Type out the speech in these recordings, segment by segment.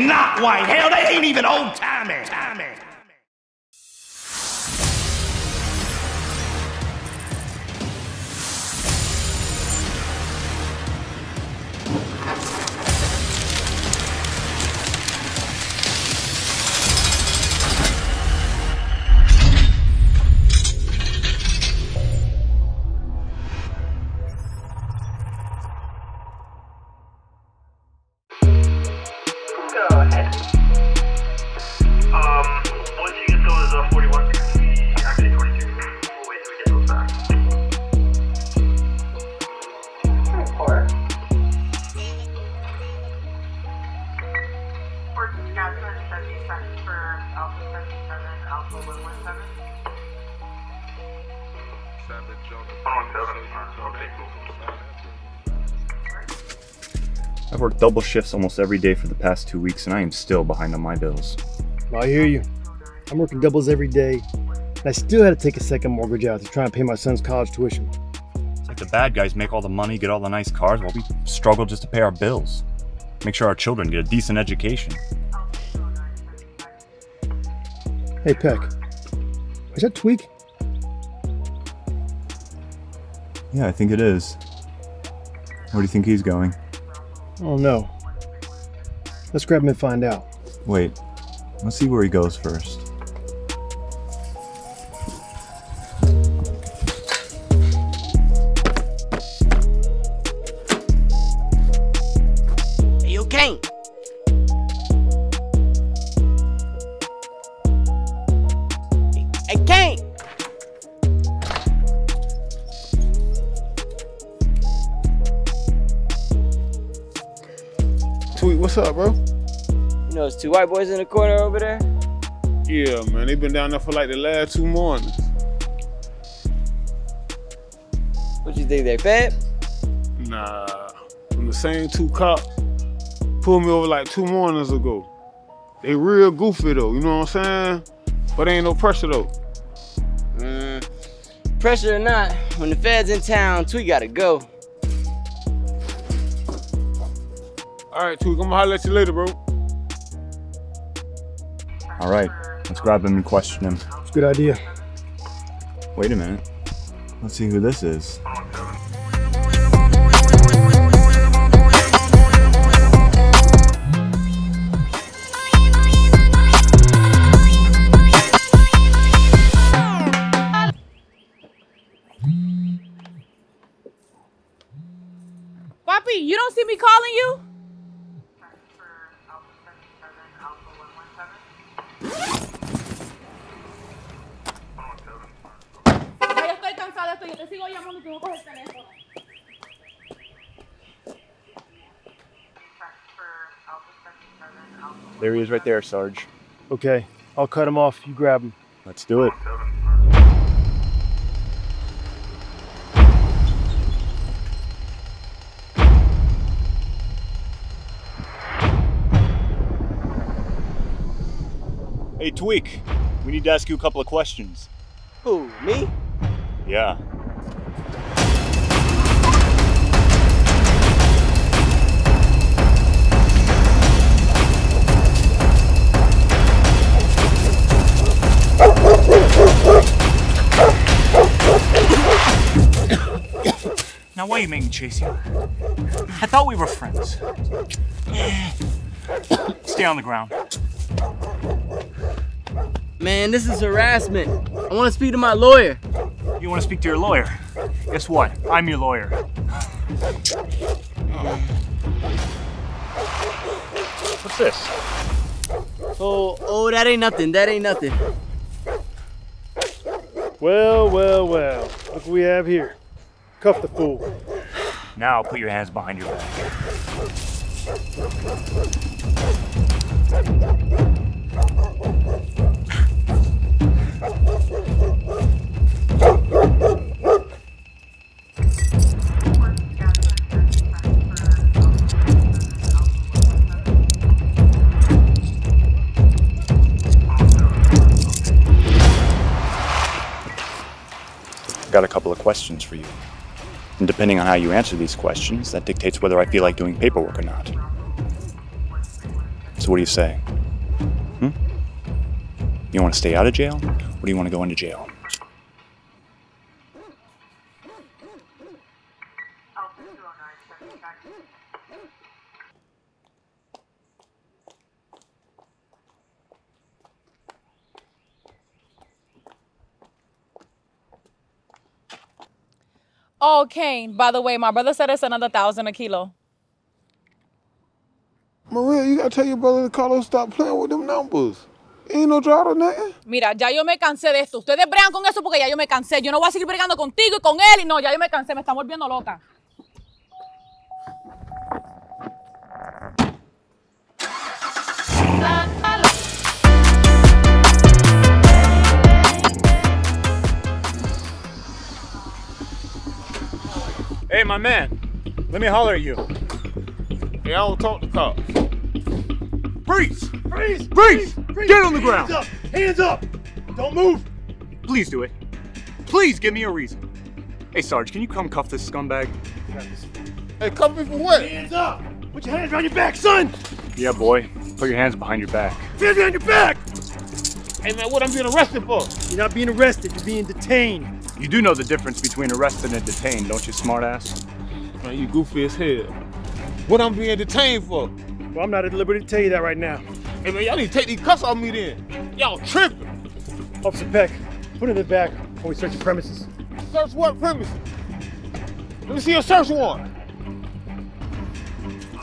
is not white. Hell, they ain't even old timey. Worked double shifts almost every day for the past two weeks, and I am still behind on my bills. I hear you. I'm working doubles every day, and I still had to take a second mortgage out to try and pay my son's college tuition. It's like the bad guys make all the money, get all the nice cars, while we struggle just to pay our bills. Make sure our children get a decent education. Hey, Peck. Is that Tweak? Yeah, I think it is. Where do you think he's going? Oh no. Let's grab him and find out. Wait, let's see where he goes first. White boys in the corner over there. Yeah, man, They've been down there for like the last two mornings. What you think they fed? Nah, from the same two cops pulled me over like two mornings ago. They real goofy though, you know what I'm saying? But ain't no pressure though. Mm, pressure or not, when the feds in town, Tweet gotta go. All right, Tweet, I'm gonna holler at you later, bro. All right, let's grab him and question him. It's a good idea. Wait a minute. Let's see who this is. Papi, you don't see me calling you? Ya yo estoy cansada de esto. Yo te sigo llamando y tú no coges el teléfono. There he is right there, Sarge. Okay, I'll cut him off. You grab him. Let's do it. Hey, Tweak. We need to ask you a couple of questions. Who, me? Yeah. Now, why are you making me chase you? I thought we were friends. Stay on the ground. Man, this is harassment. I wanna speak to my lawyer. You want to speak to your lawyer? Guess what? I'm your lawyer. What's this? Oh, oh, that ain't nothing. That ain't nothing. Well, well, well. Look what we have here. Cuff the fool. Now put your hands behind your back. Got a couple of questions for you. And depending on how you answer these questions, that dictates whether I feel like doing paperwork or not. So what do you say? Hmm? You want to stay out of jail, or do you want to go into jail? Oh, Kane, by the way, my brother said it's another thousand a kilo. Maria, you gotta tell your brother to Carlos stop playing with them numbers. Ain't no drought or nothing. Mira, ya yo me cansé de esto. Ustedes bregan con eso porque ya yo me cansé. Yo no voy a seguir bregando contigo y con él. Y no, ya yo me cansé. Me está volviendo loca. Hey, my man. Let me holler at you. Hey, I don't talk to cops. Freeze! Freeze! Freeze! Get on the ground! Hands up! Hands up! Don't move! Please do it. Please give me a reason. Hey, Sarge, can you come cuff this scumbag? Hey, cuff me for what? Hands up! Put your hands around your back, son! Yeah, boy. Put your hands behind your back. Hands behind your back! Hey, man, what I'm being arrested for? You're not being arrested, you're being detained. You do know the difference between arrested and detained, don't you, smartass? Man, you goofy as hell. What I'm being detained for? Well, I'm not at liberty to tell you that right now. Hey, man, y'all need to take these cuffs off me then. Y'all tripping. Officer Peck, put it in the back before we search the premises. Search what premises? Let me see your search warrant.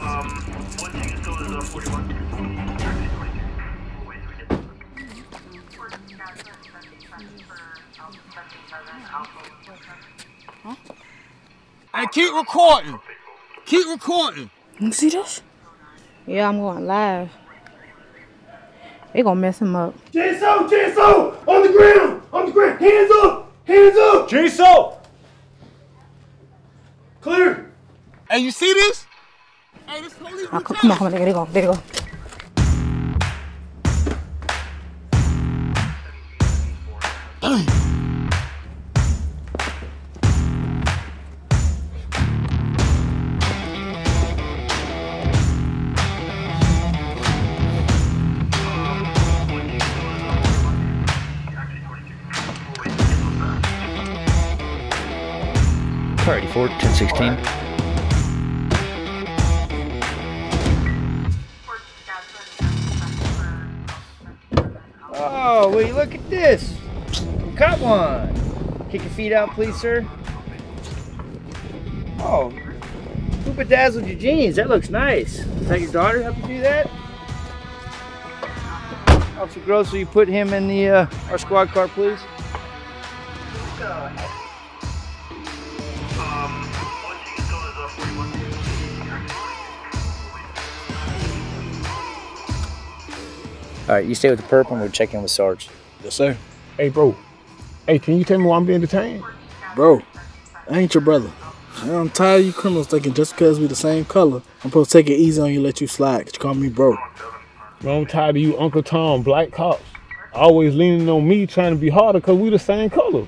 Um, one thing is still is uh, 41. And keep recording. Keep recording. You see this? Yeah, I'm going live. They gonna mess him up. JSO! JSO! On the ground! On the ground! Hands up! Hands up! JSO! Clear! Hey, you see this? Hey, this police Ah, come on, come on, there they go, there they go. Car 77, Alpha Oh, you look at this? Caught one. Kick your feet out, please, sir. Oh, who bedazzled your jeans? That looks nice. Is that your daughter help you do that? Officer Gross, will you put him in the uh, our squad car, please? Um, All right, you stay with the perp and we'll check in with Sarge. Yes, sir. Hey, bro. Hey, can you tell me why I'm being detained? Bro, I ain't your brother. I'm tired of you criminals thinking just because we the same color, I'm supposed to take it easy on you and let you slide. 'cause you call me bro. Bro, I'm tired of you Uncle Tom black cops. Always leaning on me trying to be harder because we the same color.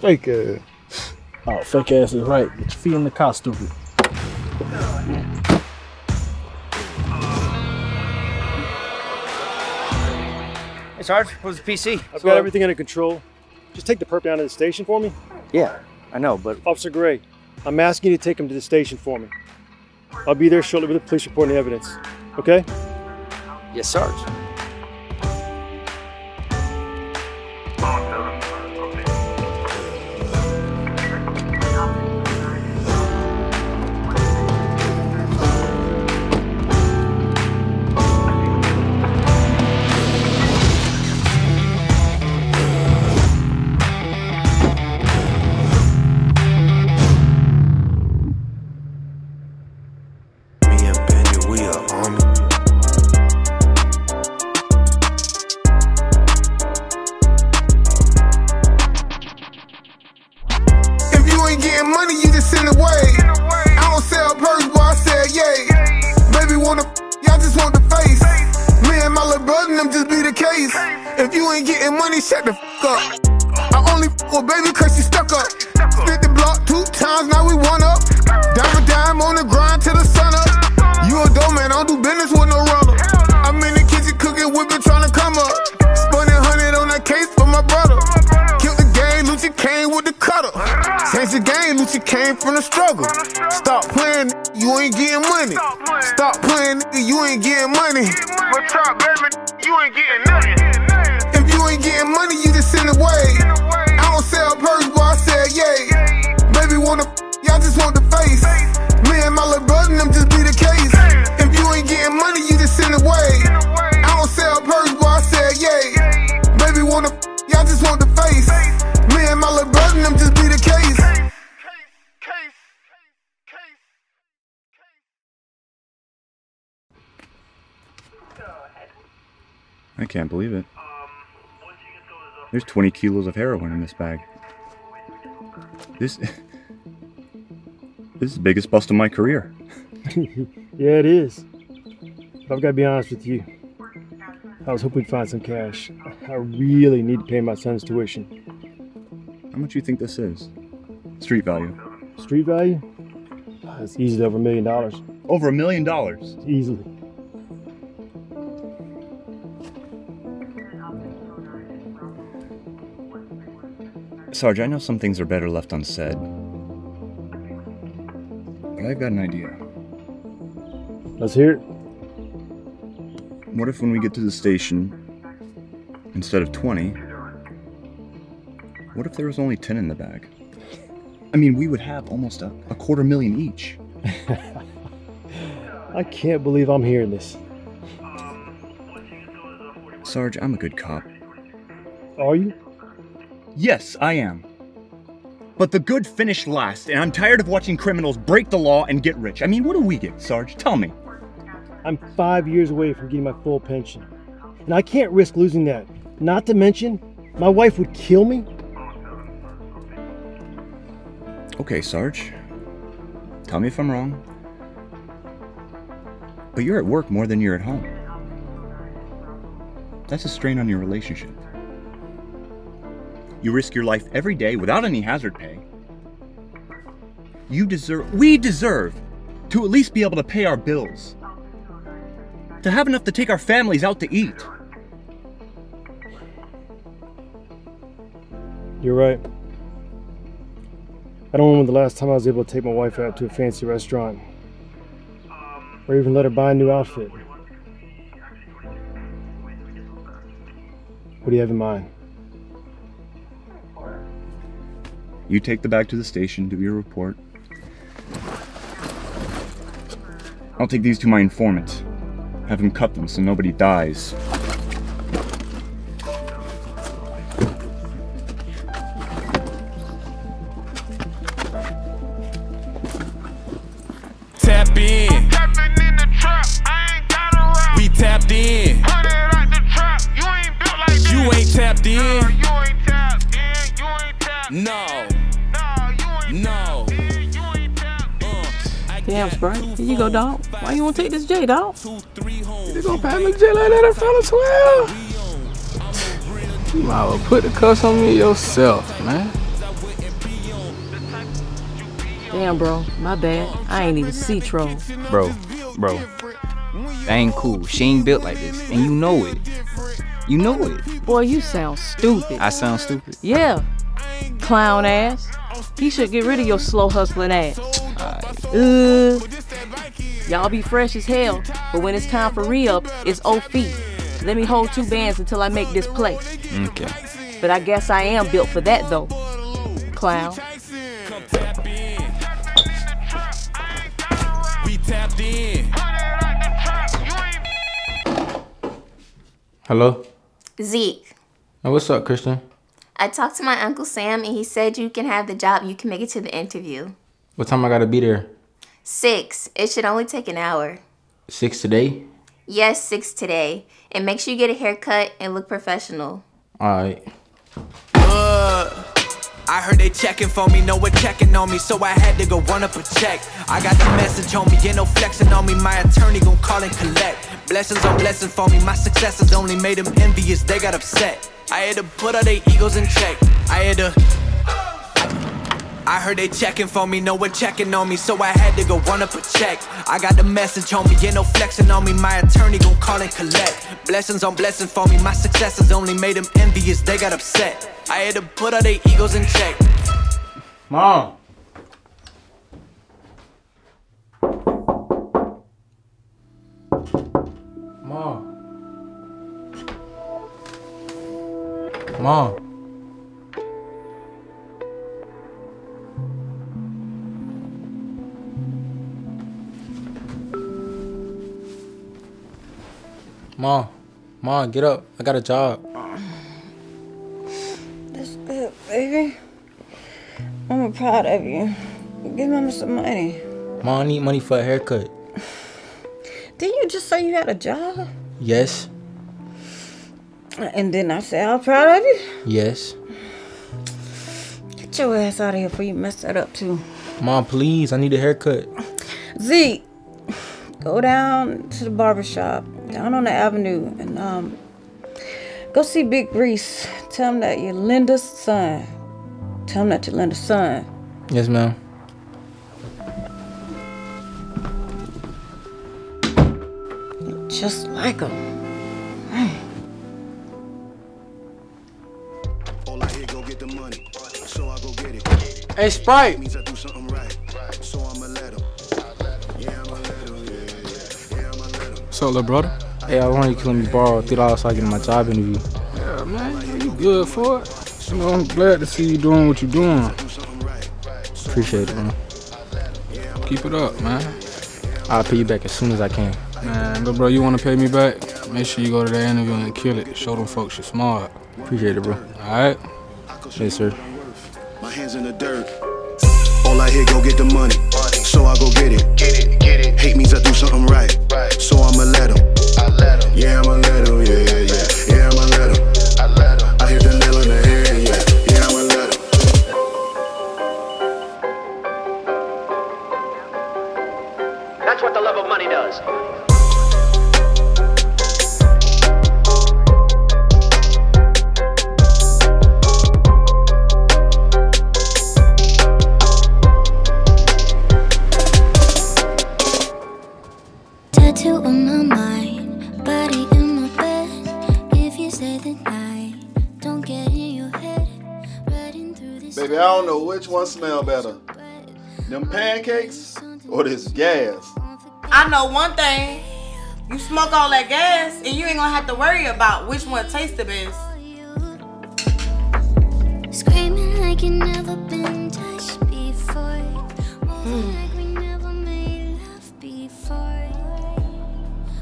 Fake ass. Oh, fake ass is right. Get your feet in the car, stupid. Hey, Sarge, where's the PC? I've got everything under control. Just take the perp down to the station for me. Yeah, I know, but Officer Gray, I'm asking you to take him to the station for me. I'll be there shortly with the police report and evidence. Okay? yes, Sarge. 20 kilos of heroin in this bag. This. This is the biggest bust of my career. yeah, it is. But I've got to be honest with you. I was hoping we'd find some cash. I really need to pay my son's tuition. How much do you think this is? Street value. Street value? It's easily over a million dollars. Over a million dollars? Easily. Sarge, I know some things are better left unsaid. But I've got an idea. Let's hear it. What if when we get to the station, instead of 20, what if there was only 10 in the bag? I mean, we would have almost a, a quarter million each. I can't believe I'm hearing this. Sarge, I'm a good cop. Are you? Yes, I am. But the good finish last, and I'm tired of watching criminals break the law and get rich. I mean, what do we get, Sarge? Tell me. I'm five years away from getting my full pension. And I can't risk losing that. Not to mention, my wife would kill me. Okay, Sarge. Tell me if I'm wrong. But you're at work more than you're at home. That's a strain on your relationship. You risk your life every day without any hazard pay. You deserve, we deserve to at least be able to pay our bills. To have enough to take our families out to eat. You're right. I don't remember the last time I was able to take my wife out to a fancy restaurant. Or even let her buy a new outfit. What do you have in mind? You take the bag to the station, do your report. I'll take these to my informant. Have him cut them so nobody dies. Here you go, dog. Why you want to take this J, dog? You gonna pat me J like that in front of 12? You might well put the cuss on me yourself, man. Damn, bro. My bad. I ain't even see troll. Bro, bro. That ain't cool. She ain't built like this. And you know it. You know it. Boy, you sound stupid. I sound stupid. Yeah. Clown ass. He should get rid of your slow hustling ass. Uh, y'all be fresh as hell, but when it's time for re-up, it's O feet. Let me hold two bands until I make this play. Okay. But I guess I am built for that though. Clown. We tapped in. Hello? Zeek, Hey, what's up, Christian? I talked to my Uncle Sam and he said you can have the job, you can make it to the interview. What time I gotta be there? Six. It should only take an hour. Six today? Yes, six today. And make sure you get a haircut and look professional. Alright. Uh, I heard they checking for me, no one checking on me, so I had to go run up a check. I got the message on me, ain't no flexing on me. My attorney gon' call and collect. Blessings on blessings for me, my successes only made them envious, they got upset. I had to put all their egos in check. I had to. I heard they checking for me, no one checking on me, so I had to go run up a check. I got the message, homie, ain't no flexing on me. My attorney gon' call and collect. Blessings on blessings for me, my successes only made them envious, they got upset. I had to put all their egos in check. Mom. Mom. Mom. Mom, mom, get up. I got a job. That's good, baby. I'm proud of you. Give mama some money. Mom, I need money for a haircut. Didn't you just say you had a job? Yes, And then I say I'm proud of you. yes. Get your ass out of here before you mess that up too. Mom, please, I need a haircut. Zeek, go down to the barber shop down on the avenue and um go see Big Reese. Tell him that you're Linda's son. Tell him that you're Linda's son. Yes, ma'am. Just like him. Hey, Sprite. So, little brother? Hey, I want you to let me borrow three dollars so I can get my job interview. Yeah, man, you good for it. You know, I'm glad to see you doing what you're doing. Appreciate it, man. Keep it up, man. I'll pay you back as soon as I can. Man, little bro, you want to pay me back? Make sure you go to that interview and kill it. Show them folks you're smart. Appreciate it, bro. All right? Yes, sir. My hands in the dirt. All I hear, go get the money. So I go get it. Get it, get it. Hate means I do something right. So I'ma let him. I let him. Yeah, I'ma let him. Yeah, yeah, yeah. Yeah, I'ma let him. I let him. I hit the nail on the head. Yeah, yeah, I'ma let him. That's what the love of money does. Which one smell better. Them pancakes or this gas? I know one thing. You smoke all that gas, and you ain't gonna have to worry about which one tastes the best. Screaming like you never been touched before. Moving hmm. like we never made love before.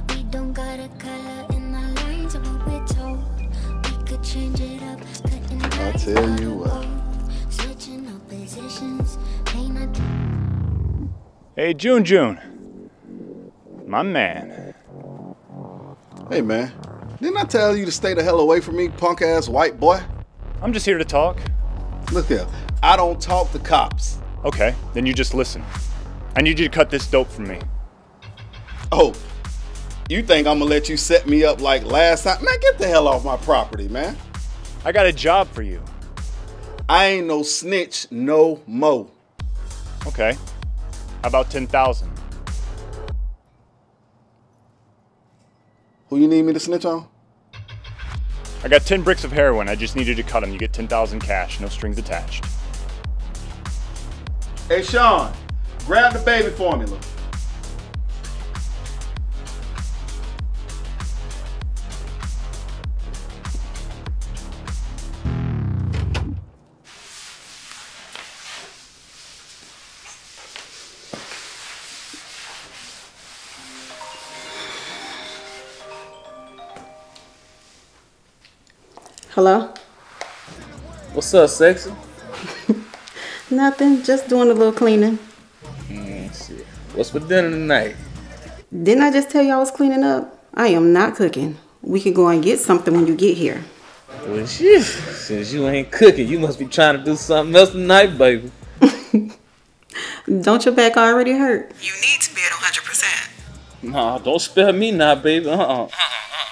We don't got a color in our lines of what we're told. We could change it up, I tell you Hey, June June. My man. Hey, man. Didn't I tell you to stay the hell away from me, punk ass white boy? I'm just here to talk. Look here. I don't talk to cops. Okay, then you just listen. I need you to cut this dope from me. Oh, you think I'm gonna let you set me up like last time? Man, get the hell off my property, man. I got a job for you. I ain't no snitch no mo. Okay. How about 10,000? Who you need me to snitch on? I got 10 bricks of heroin. I just needed to cut them. You get 10,000 cash, no strings attached. Hey, Sean, grab the baby formula. Hello? What's up, sexy? Nothing, just doing a little cleaning. Mm, shit. What's for dinner tonight? Didn't I just tell you I was cleaning up? I am not cooking. We can go and get something when you get here. Well, shit. Since you ain't cooking, you must be trying to do something else tonight, baby. Don't your back already hurt? You need to be at 100%. Nah, don't spare me now, baby. Uh-uh. Uh-uh.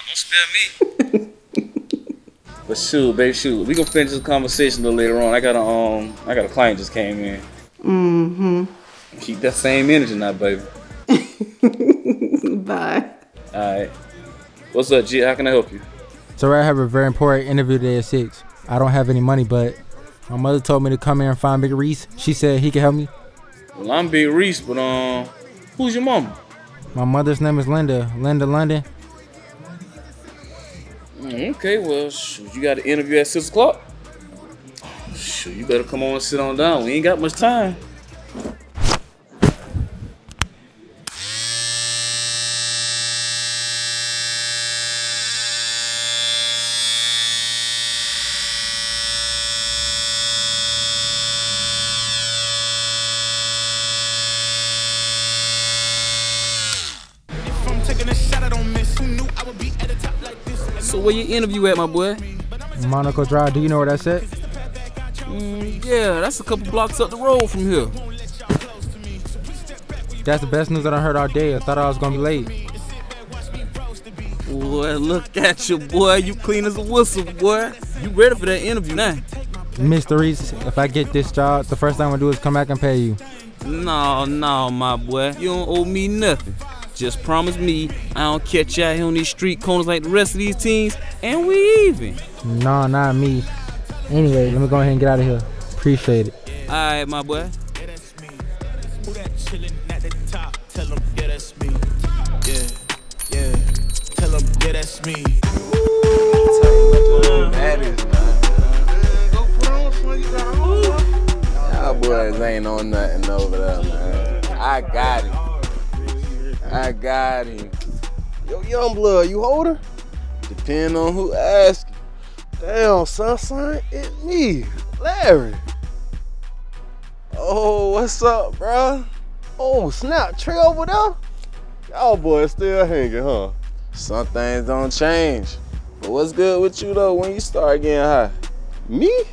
Don't spare me. but shoot, baby, shoot. We gonna finish this conversation a little later on. I got a um, I got a client just came in. Mm-hmm. Keep that same energy now, baby. Bye. All right. What's up, G? How can I help you? So I have a very important interview today at six. I don't have any money, but my mother told me to come here and find Big Reese. She said he could help me. Well, I'm Big Reese, but um, who's your mama? My mother's name is Linda. Linda London. Okay, well, shoot, you got an interview at 6 o'clock? Shoot, you better come on and sit on down. We ain't got much time. Interview at, my boy? Monaco Drive. Do you know where that's at? Mm, yeah, that's a couple blocks up the road from here. That's the best news that I heard all day. I thought I was gonna be late. Boy, look at you, boy. You clean as a whistle, boy. You ready for that interview now? Reese, if I get this job, the first thing I'm gonna do is come back and pay you. No, no, my boy. You don't owe me nothing. Just promise me I don't catch you out here on these street corners like the rest of these teens, and we even. No, not me. Anyway, let me go ahead and get out of here. Appreciate it. Alright, my boy. Yeah, tell them, yeah, that's me. Y'all boys ain't on nothing over there, man. I got him. I got him. Yo, young blood, you hold her? Depend on who asks. Damn, son, son, it's me, Larry. Oh, what's up, bruh? Oh, snap, Trey over there? Y'all boys still hanging, huh? Some things don't change. But what's good with you though when you start getting high? Me?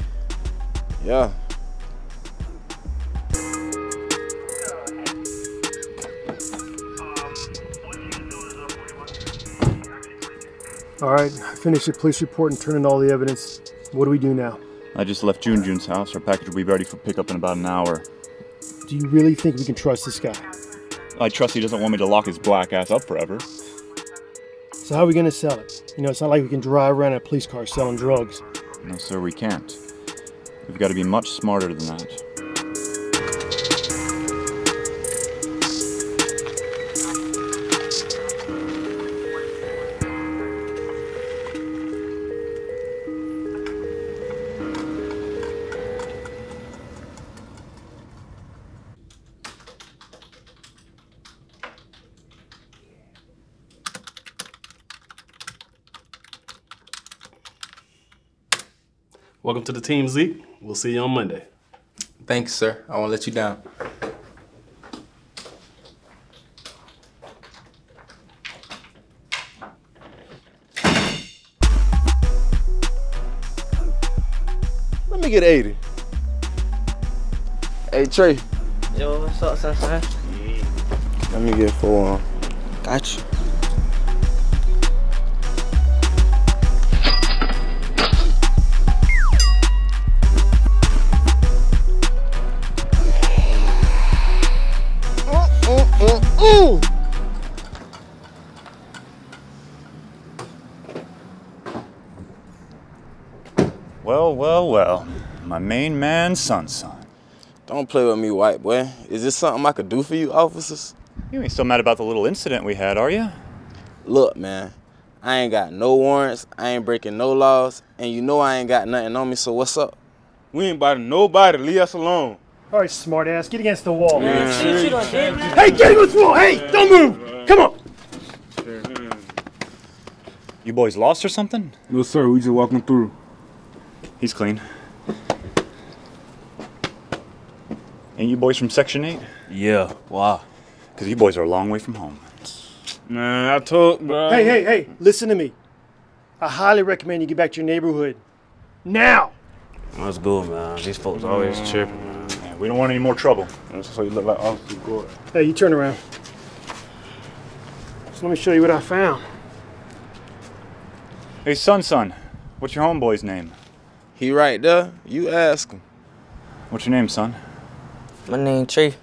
Yeah. All right, I finished the police report and turned in all the evidence. What do we do now? I just left June June's house. Our package will be ready for pickup in about an hour. Do you really think we can trust this guy? I trust he doesn't want me to lock his black ass up forever. So how are we gonna sell it? You know, it's not like we can drive around in a police car selling drugs. No, sir, we can't. We've got to be much smarter than that. Welcome to the team, Zeek. We'll see you on Monday. Thanks, sir. I won't let you down. Let me get 80. Hey, Trey, Yo, what's up, Sunshine? let me get four. Got you. Ooh. Well, well, well. My main man, Sun Sun. Don't play with me, white boy. Is this something I could do for you, officers? You ain't still mad about the little incident we had, are you? Look, man, I ain't got no warrants, I ain't breaking no laws, and you know I ain't got nothing on me, so what's up? We ain't bothering nobody. Leave us alone. All right, smartass, get against the wall. Man. Hey, Shit, you done get against the wall. Hey, don't move. Come on. You boys lost or something? No, sir. We just walking through. He's clean. Ain't you boys from Section 8? Yeah, why? Because you boys are a long way from home. Man, I told, bro. Hey, hey, hey, listen to me. I highly recommend you get back to your neighborhood. Now. That's good, man. These folks always tripping, man. Yeah, we don't want any more trouble. That's so you look like Officer Gordon. Hey, you turn around. So let me show you what I found. Hey, son, son, what's your homeboy's name? He right there. You ask him. What's your name, son? My name Trey.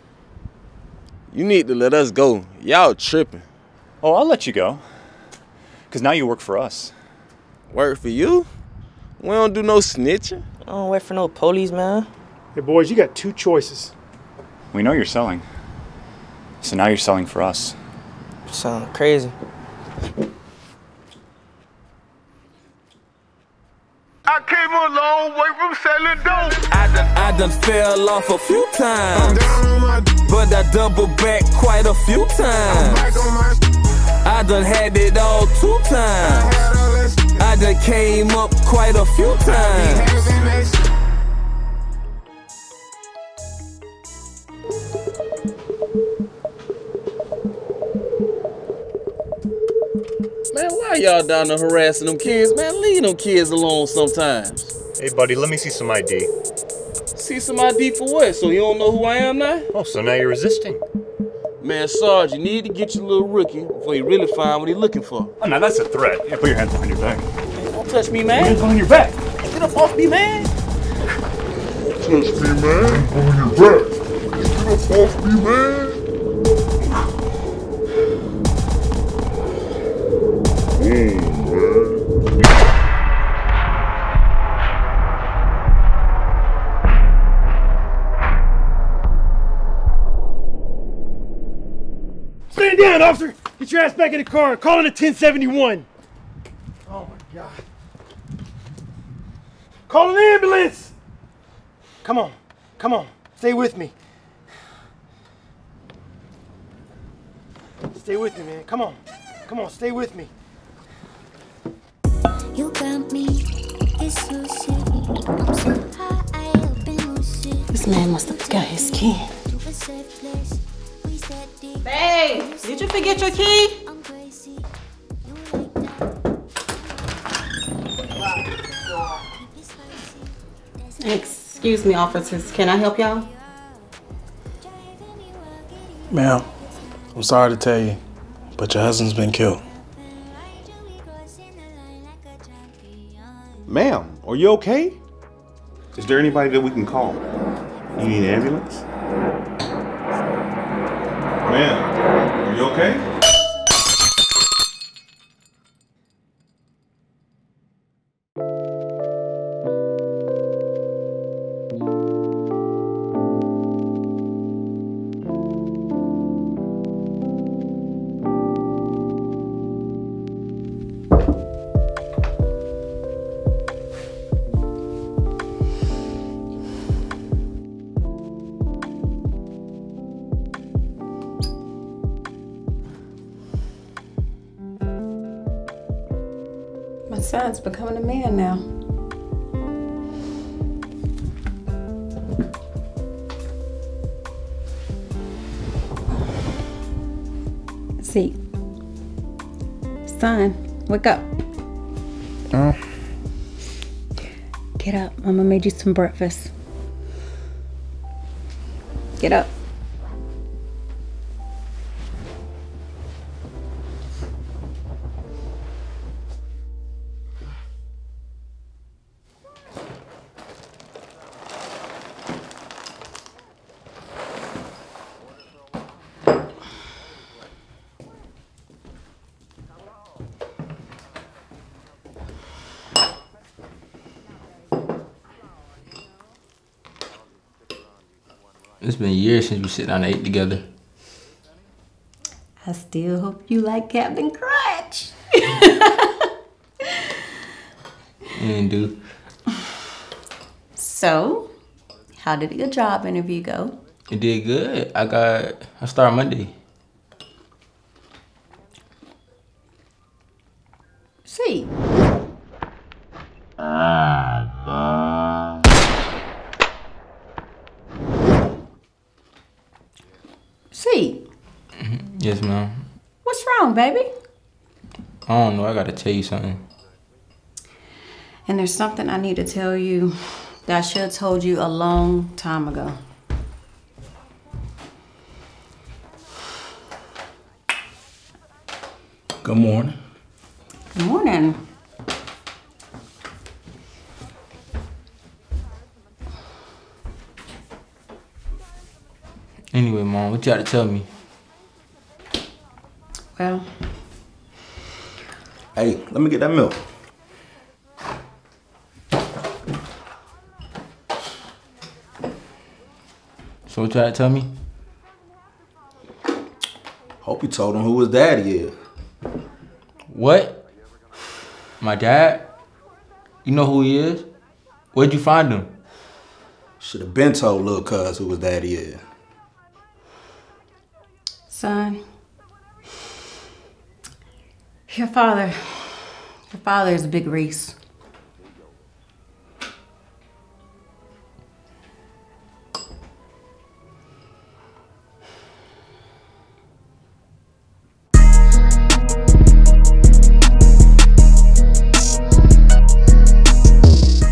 You need to let us go. Y'all tripping. Oh, I'll let you go. Because now you work for us. Work for you? We don't do no snitching. I don't work for no police, man. Hey, boys, you got two choices. We know you're selling. So now you're selling for us. Sound crazy. I came a long way from selling dope. I done, I done fell off a few times. But I double back quite a few times. I done had it all two times. I done came up quite a few times. Why y'all down there harassing them kids? Man, leave them kids alone sometimes. Hey, buddy, let me see some ID. See some ID for what? So you don't know who I am now? Oh, so now you're resisting? Man, Sarge, you need to get your little rookie before you really find what he's looking for. Oh, now that's a threat. Yeah, put your hands behind your back. Don't touch me, man. Hands behind your back. Get up off me, man. Touch me, man. On your back. Get up off me, man. Stand down, officer! Get your ass back in the car. Calling a 1071. Oh my god. Call an ambulance! Come on. Come on. Stay with me. Stay with me, man. Come on. Come on, stay with me. This man must have forgot his key. To a safe place. We steady. Babe, did you forget your key? Excuse me, officers. Can I help y'all? Ma'am, I'm sorry to tell you, but your husband's been killed. Ma'am, are you okay? Is there anybody that we can call? You need an ambulance? Ma'am, are you okay? Some breakfast. Get up. It's been years since we sit down and ate together. I still hope you like Captain Crunch. And do. So, how did your job interview go? It did good. I got I start Monday. See. See. Yes, ma'am. What's wrong, baby? I don't know. I gotta tell you something. And there's something I need to tell you that I should have told you a long time ago. Good morning. Good morning. Anyway, mom, what you got to tell me? Well, Hey, let me get that milk. So what you got to tell me? Hope you told him who his daddy is. What? My dad? You know who he is? Where'd you find him? Should have been told little cuz who was daddy is. Son, your father, your father is Big Reese.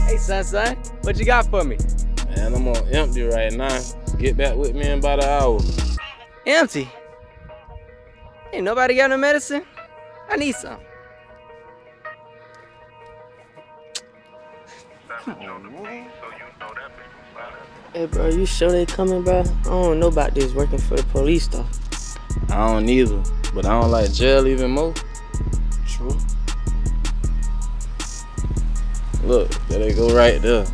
Hey, son, son, what you got for me? Man, I'm on empty right now. Get back with me in about an hour. Empty. Ain't nobody got no medicine. I need some. Hey, bro, you sure they coming, bro? I don't know about this working for the police though. I don't either, but I don't like jail even more. True. Look, there they go right there.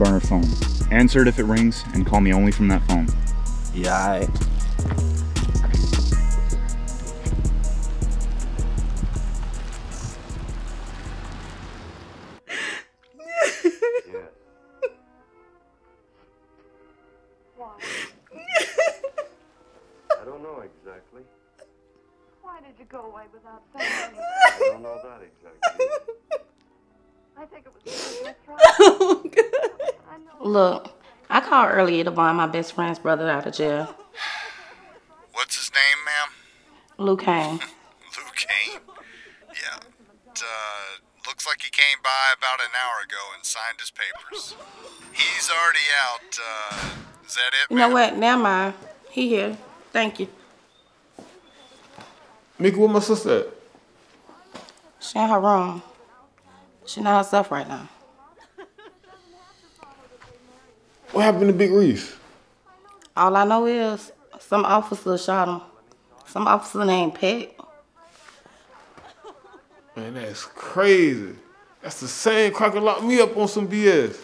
Burner phone. Answer it if it rings, and call me only from that phone. Yeah. I don't know exactly. Why did you go away without saying anything? I don't know that exactly. I think it was Look, I called earlier to bond my best friend's brother out of jail. What's his name, ma'am? Luke Kane. Luke Kane? Yeah. It, uh, looks like he came by about an hour ago and signed his papers. He's already out. Uh, is that it? You know what? Never mind. He here. Thank you. Mika, where my sister at? She in her room. She not herself right now. What happened to Big Reese? All I know is some officer shot him. Some officer named Peck. Man, that's crazy. That's the same cracker locked me up on some BS.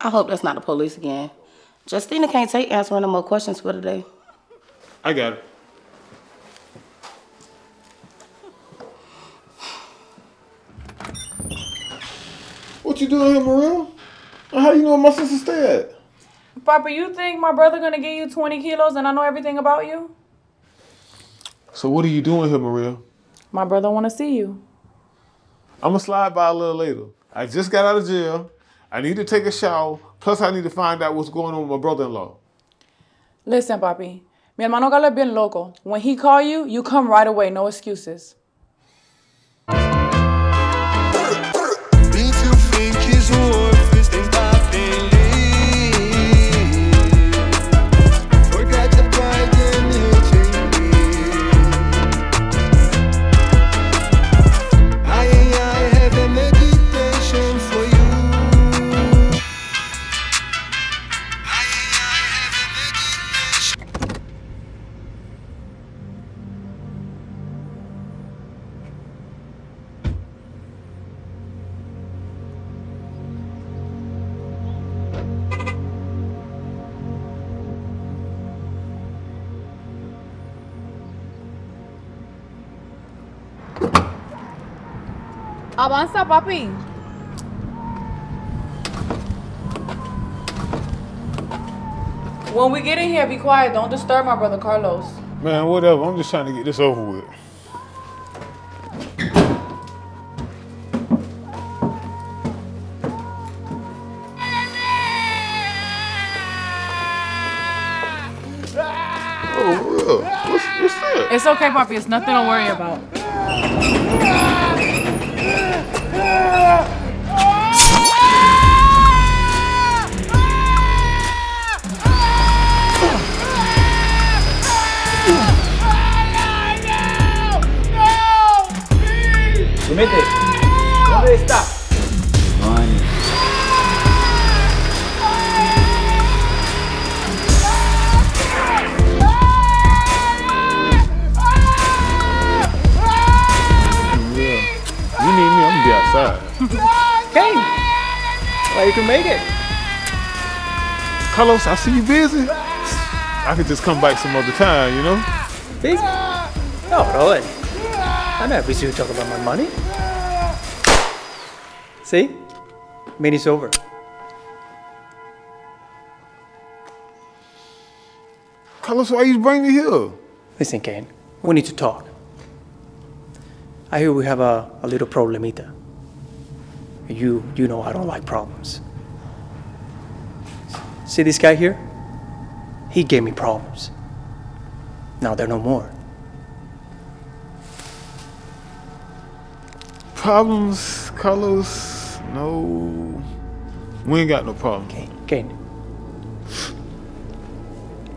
I hope that's not the police again. Justina can't take answering no more questions for today. I got it. What you doing here, Maria? How you know my sister stay at? Papa, you think my brother gonna give you 20 kilos and I know everything about you? So what are you doing here, Maria? My brother wanna see you. I'ma slide by a little later. I just got out of jail. I need to take a shower. Plus, I need to find out what's going on with my brother-in-law. Listen, papi. Mi hermano Galo es bien loco. When he call you, you come right away, no excuses. Avanza, papi. When we get in here, be quiet. Don't disturb my brother Carlos. Man, whatever. I'm just trying to get this over with. Oh. What's, what's that? It's okay, papi. It's nothing to worry about. Sumete. ¿Dónde está? You need I'm gonna be outside. Okay. Well, you can make it. Carlos, I see you busy. I could just come back some other time, you know? Busy? No, brother. I'm not busy to talk about my money. See? Meeting's over. Carlos, why you bring me here? Listen, Kane, we need to talk. I hear we have a, a little problemita. You, you know I don't like problems. See this guy here? He gave me problems. Now they're no more. Problems, Carlos? No. We ain't got no problem. Kane, Kane.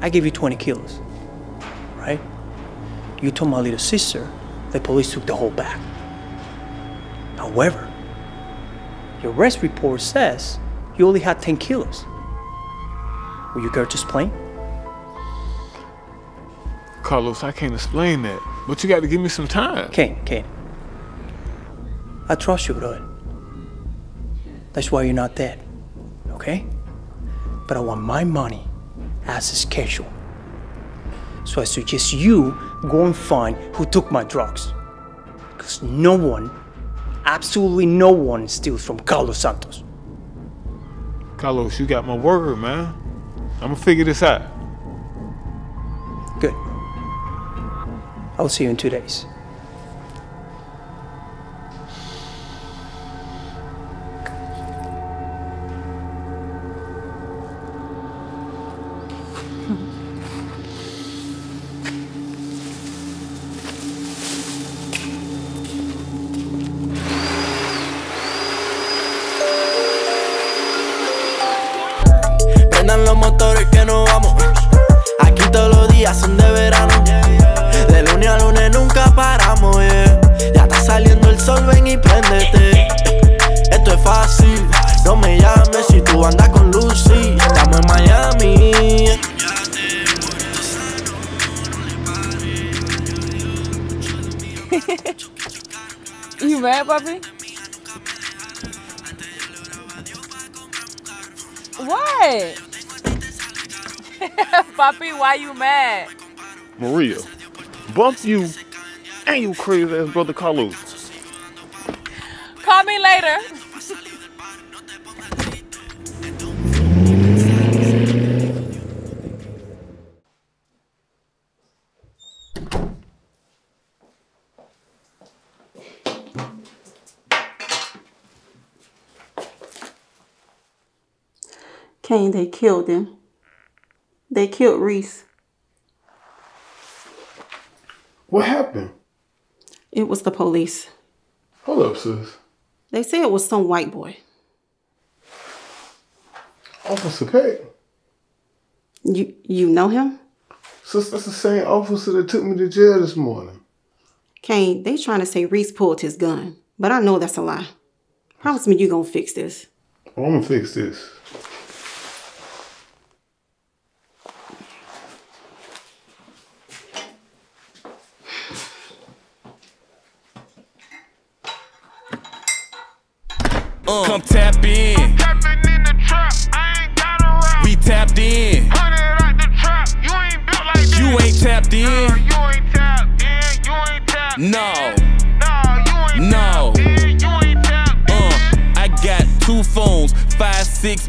I gave you 20 kilos, right? You told my little sister the police took the whole bag. However, your arrest report says you only had 10 kilos. Will you care to explain? Carlos, I can't explain that. But you got to give me some time. Kane, Kane. I trust you, brother. That's why you're not dead, okay? But I want my money as a schedule. So I suggest you go and find who took my drugs. Because no one, absolutely no one steals from Carlos Santos. Carlos, you got my word, man. I'm gonna figure this out. Good. I'll see you in two days. Puppy? What? Papi, why you mad? Maria, bump you and you crazy ass brother Carlos. Call me later. Kane, they killed him. They killed Reese. What happened? It was the police. Hold up, sis. They say it was some white boy. Officer Peck. You you know him? Sis, that's the same officer that took me to jail this morning. Kane, they trying to say Reese pulled his gun, but I know that's a lie. Promise me you gonna fix this. I'm gonna fix this. Uh. Come tap in. the trap i ain't got a ride We tapped in. You ain't tapped in. you ain't tapped No. No. you ain't Uh, I got two phones, five, six,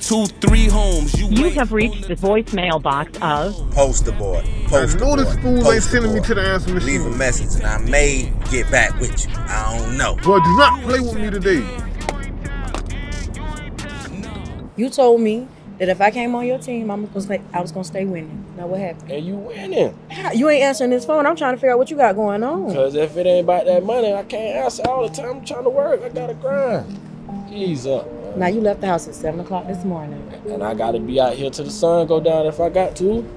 two, three homes. You, You have reached the voicemail box of Poster boy. Poster know this boy, fool ain't poster sending me to the answer machine. Leave a message and I may get back with you. I don't know. Boy, do not play with me today. You told me that if I came on your team, I'm gonna stay, I was gonna stay winning. Now what happened? And you winning. You ain't answering this phone. I'm trying to figure out what you got going on. Because if it ain't about that money, I can't answer all the time. I'm trying to work. I gotta grind. Ease up. man. Now you left the house at seven o'clock this morning. And I gotta be out here till the sun go down if I got to.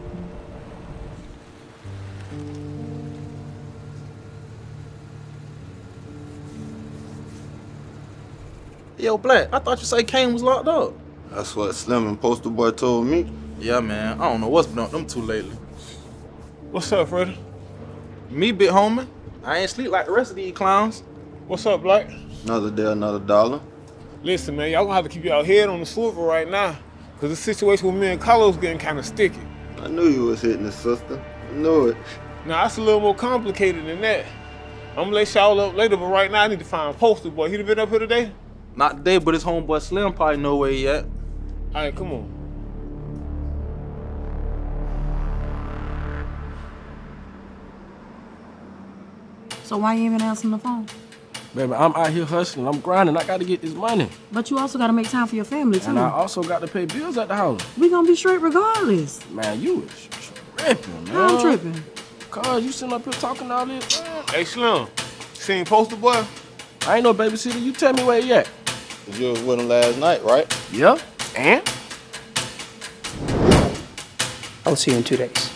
Yo, Black, I thought you say Kane was locked up. That's what Slim and Poster Boy told me. Yeah, man. I don't know what's been up them two lately. What's up, Freddy? Me, big homie. I ain't sleep like the rest of these clowns. What's up, Black? Another day, another dollar. Listen, man, y'all gonna have to keep y'all head on the swivel right now. Cause the situation with me and Carlos getting kind of sticky. I knew you was hitting the sister. I knew it. Now that's a little more complicated than that. I'm gonna let y'all up later, but right now I need to find Poster Boy. He done been up here today? Not today, but his homeboy Slim probably know where he at. Alright, come on. So why you even answering the phone? Baby, I'm out here hustling. I'm grinding. I got to get this money. But you also got to make time for your family too. And I also got to pay bills at the house. We gonna be straight regardless. Man, you was tripping, man. How I'm tripping? Cause you sitting up here talking all this. Hey Slim, seen Poster Boy? I ain't no babysitter. You tell me where he at. You was with him last night, right? Yeah. And? I'll see you in two days.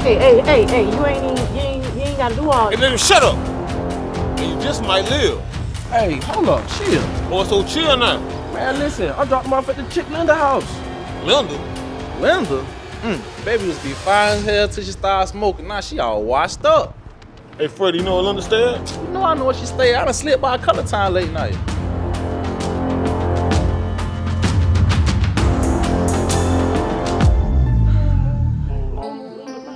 Hey, hey, hey, hey! You ain't even, you ain't, you ain't gotta do all. Hey, baby, shut up! And you just might live. Hey, hold up, chill. Oh, so chill now. Man, listen, I dropped him off at the chick Linda house. Linda? Linda? Mm, baby was be fine as hell till she started smoking. Now she all washed up. Hey, Freddie, you know where Linda stay at? You know I know where she stay. I done slipped by a couple times late night.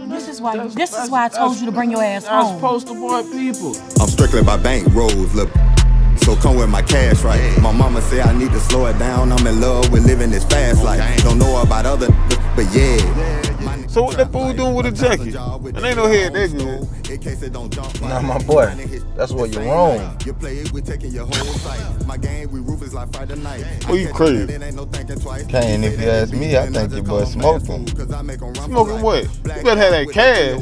This is why. This is why I told you to bring your ass That's home. poster boy people. I'm strictly by bank rolls, look. So come with my cash, right? My mama say I need to slow it down. I'm in love with living this fast life. Don't know about other, but yeah. So what that fool doing with a jacket? And ain't no head that good. Nah, my boy, that's where you're wrong. Oh, you crazy? Kane, if you ask me, I think your boy smoking. Smoking what? You better have that cash.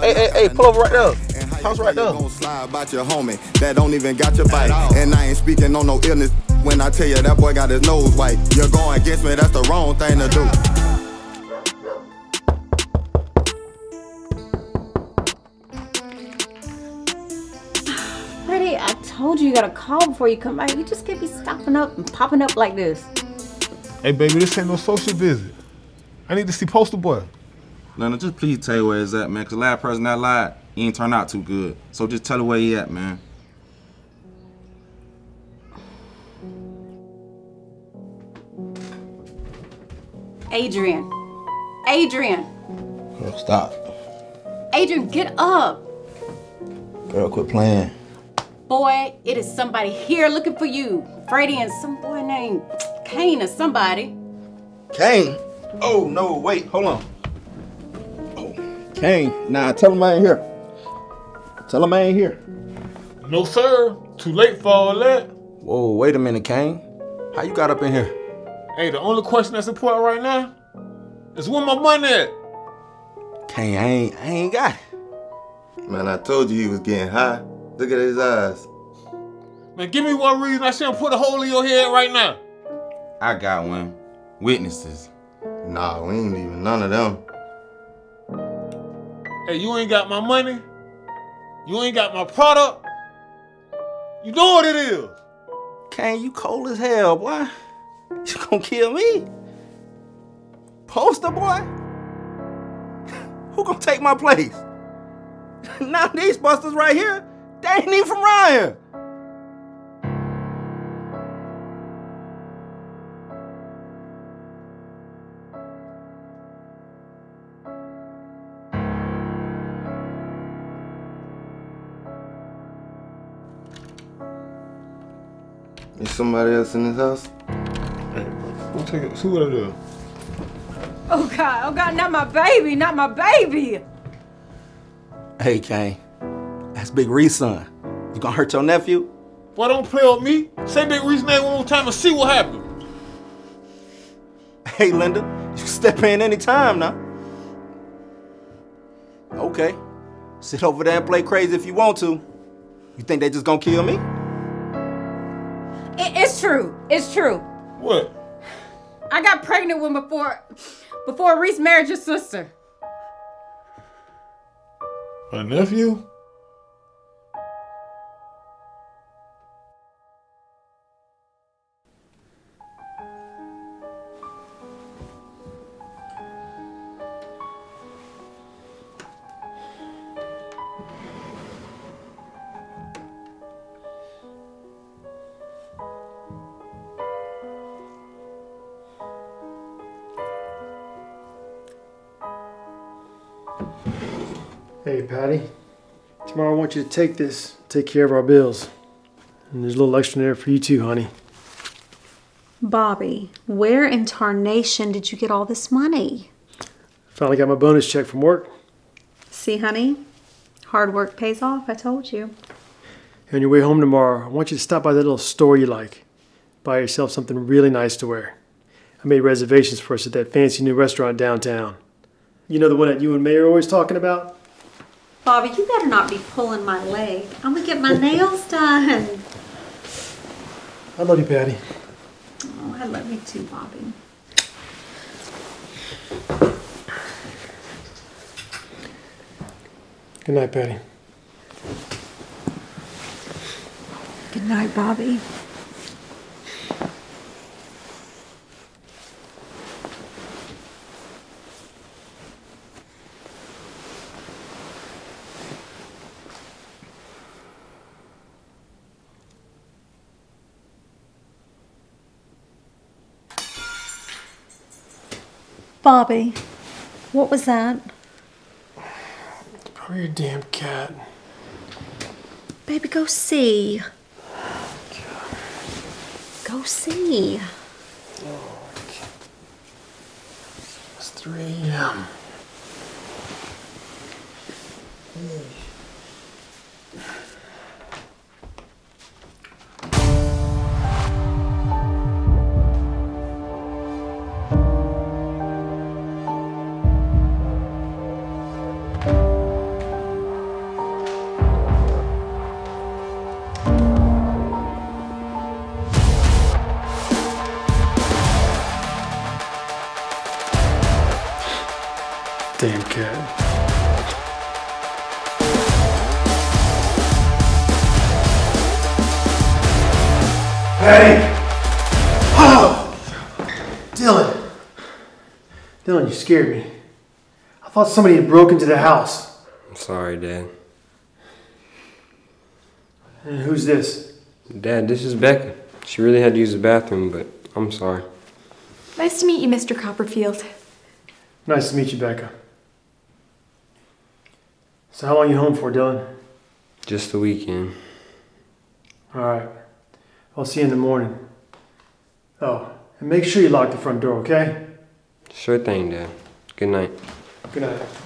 Hey, hey, hey, pull over right there. House right there. Don't slide about your homie that don't even got your bite. And I ain't speaking on no illness when I tell you that boy got his nose white. You're going against me, that's the wrong thing to do. Told you you gotta call before you come back. You just can't be stopping up and popping up like this. Hey, baby, this ain't no social visit. I need to see Poster Boy. Lena, just please tell you where he's at, man. Cause the last person that lied, he ain't turned out too good. So just tell her where he at, man. Adrian. Adrian. Girl, stop. Adrian, get up. Girl, quit playing. Boy, it is somebody here looking for you. Freddie and some boy named Kane or somebody. Kane? Oh, no, wait, hold on. Oh, Kane, nah, tell him I ain't here. Tell him I ain't here. No, sir. Too late for all that. Whoa, wait a minute, Kane. How you got up in here? Hey, the only question that's important right now is where my money at? Kane, I ain't, I ain't got it. Man, I told you he was getting high. Look at his eyes. Man, give me one reason I shouldn't put a hole in your head right now. I got one. Witnesses. Nah, we ain't even none of them. Hey, you ain't got my money. You ain't got my product. You know what it is. Kane, you cold as hell, boy. You gonna kill me? Poster boy? Who gonna take my place? Not these busters right here, they ain't even from around here. Is somebody else in this house? Hey, who take it? Who it is? Oh God, oh God, not my baby, not my baby. Hey, Kane. That's Big Reese son. You gonna hurt your nephew? Boy, don't play with me. Say Big Reese name one more time and see what happens. Hey, Linda, you can step in any time now. Okay. Sit over there and play crazy if you want to. You think they just gonna kill me? It- it's true. It's true. What? I got pregnant when before before Reese married your sister. My nephew? Want you to take this, take care of our bills. And there's a little extra in there for you too, honey. Bobby, where in tarnation did you get all this money? Finally got my bonus check from work. See, honey, hard work pays off, I told you. On your way home tomorrow, I want you to stop by that little store you like. Buy yourself something really nice to wear. I made reservations for us at that fancy new restaurant downtown. You know the one that you and May are always talking about? Bobby, you better not be pulling my leg. I'm gonna get my nails done. I love you, Patty. Oh, I love you too, Bobby. Good night, Patty. Good night, Bobby. Bobby, what was that? Probably your damn cat. Baby, go see. Go see. Oh, it's 3 a.m. scared me. I thought somebody had broken into the house. I'm sorry, Dad. And who's this? Dad, this is Becca. She really had to use the bathroom, but I'm sorry. Nice to meet you, Mr. Copperfield. Nice to meet you, Becca. So how long you home for, Dylan? Just the weekend. All right. I'll see you in the morning. Oh, and make sure you lock the front door, okay? Sure thing, Dad. Good night. Good night.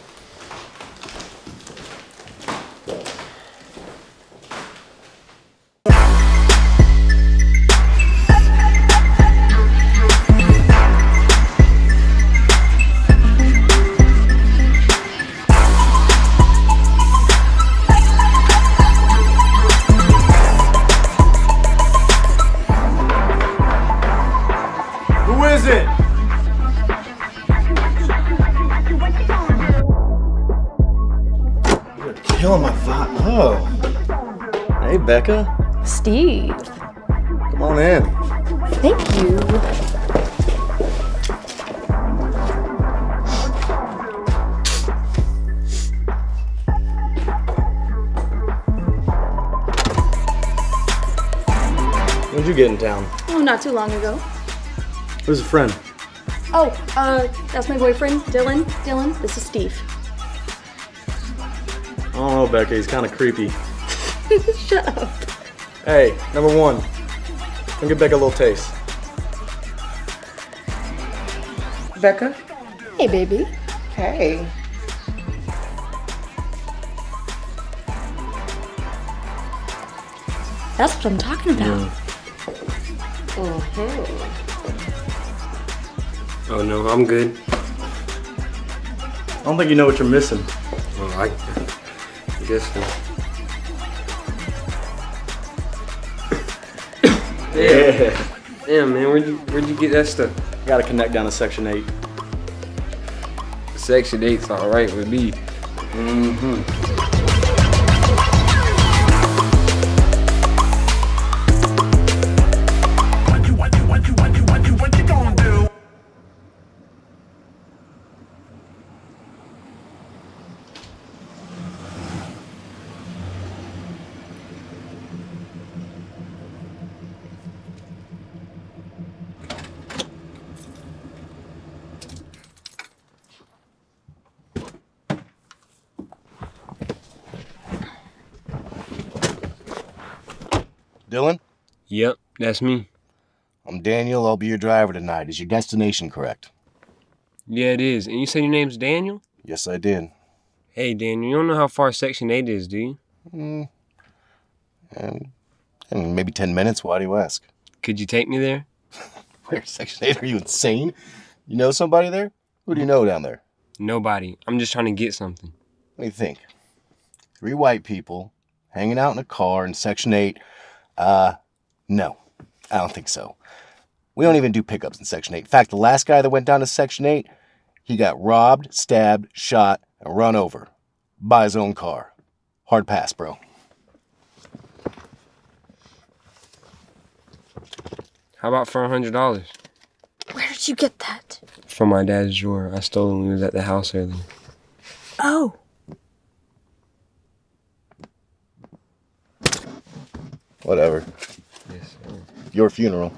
When'd you get in town? Oh, not too long ago. Who's a friend? Oh, uh, that's my boyfriend, Dylan. Dylan, this is Steve. I don't know, Becca. He's kind of creepy. Shut up. Hey, number one. Come get Becca a little taste. Becca? Hey, baby. Hey. That's what I'm talking about. Mm-hmm. Oh no, I'm good. I don't think you know what you're missing. Well, I, I guess so. Yeah. Damn, man, where'd you where'd you get that stuff? Gotta connect down to Section 8. Section 8's alright with me. Mm-hmm. That's me. I'm Daniel. I'll be your driver tonight. Is your destination correct? Yeah, it is. And you said your name's Daniel? Yes, I did. Hey, Daniel, you don't know how far Section 8 is, do you? Mm. And, and maybe 10 minutes. Why do you ask? Could you take me there? Where? Section 8? Are you insane? You know somebody there? Who do you know down there? Nobody. I'm just trying to get something. What do you think. Three white people hanging out in a car in Section 8. Uh, no, I don't think so. We don't even do pickups in Section 8. In fact, the last guy that went down to Section 8, he got robbed, stabbed, shot, and run over by his own car. Hard pass, bro. How about for a hundred dollars? Where did you get that? From my dad's drawer. I stole it when we was at the house earlier. Oh. Whatever. Yes, sir. Your funeral.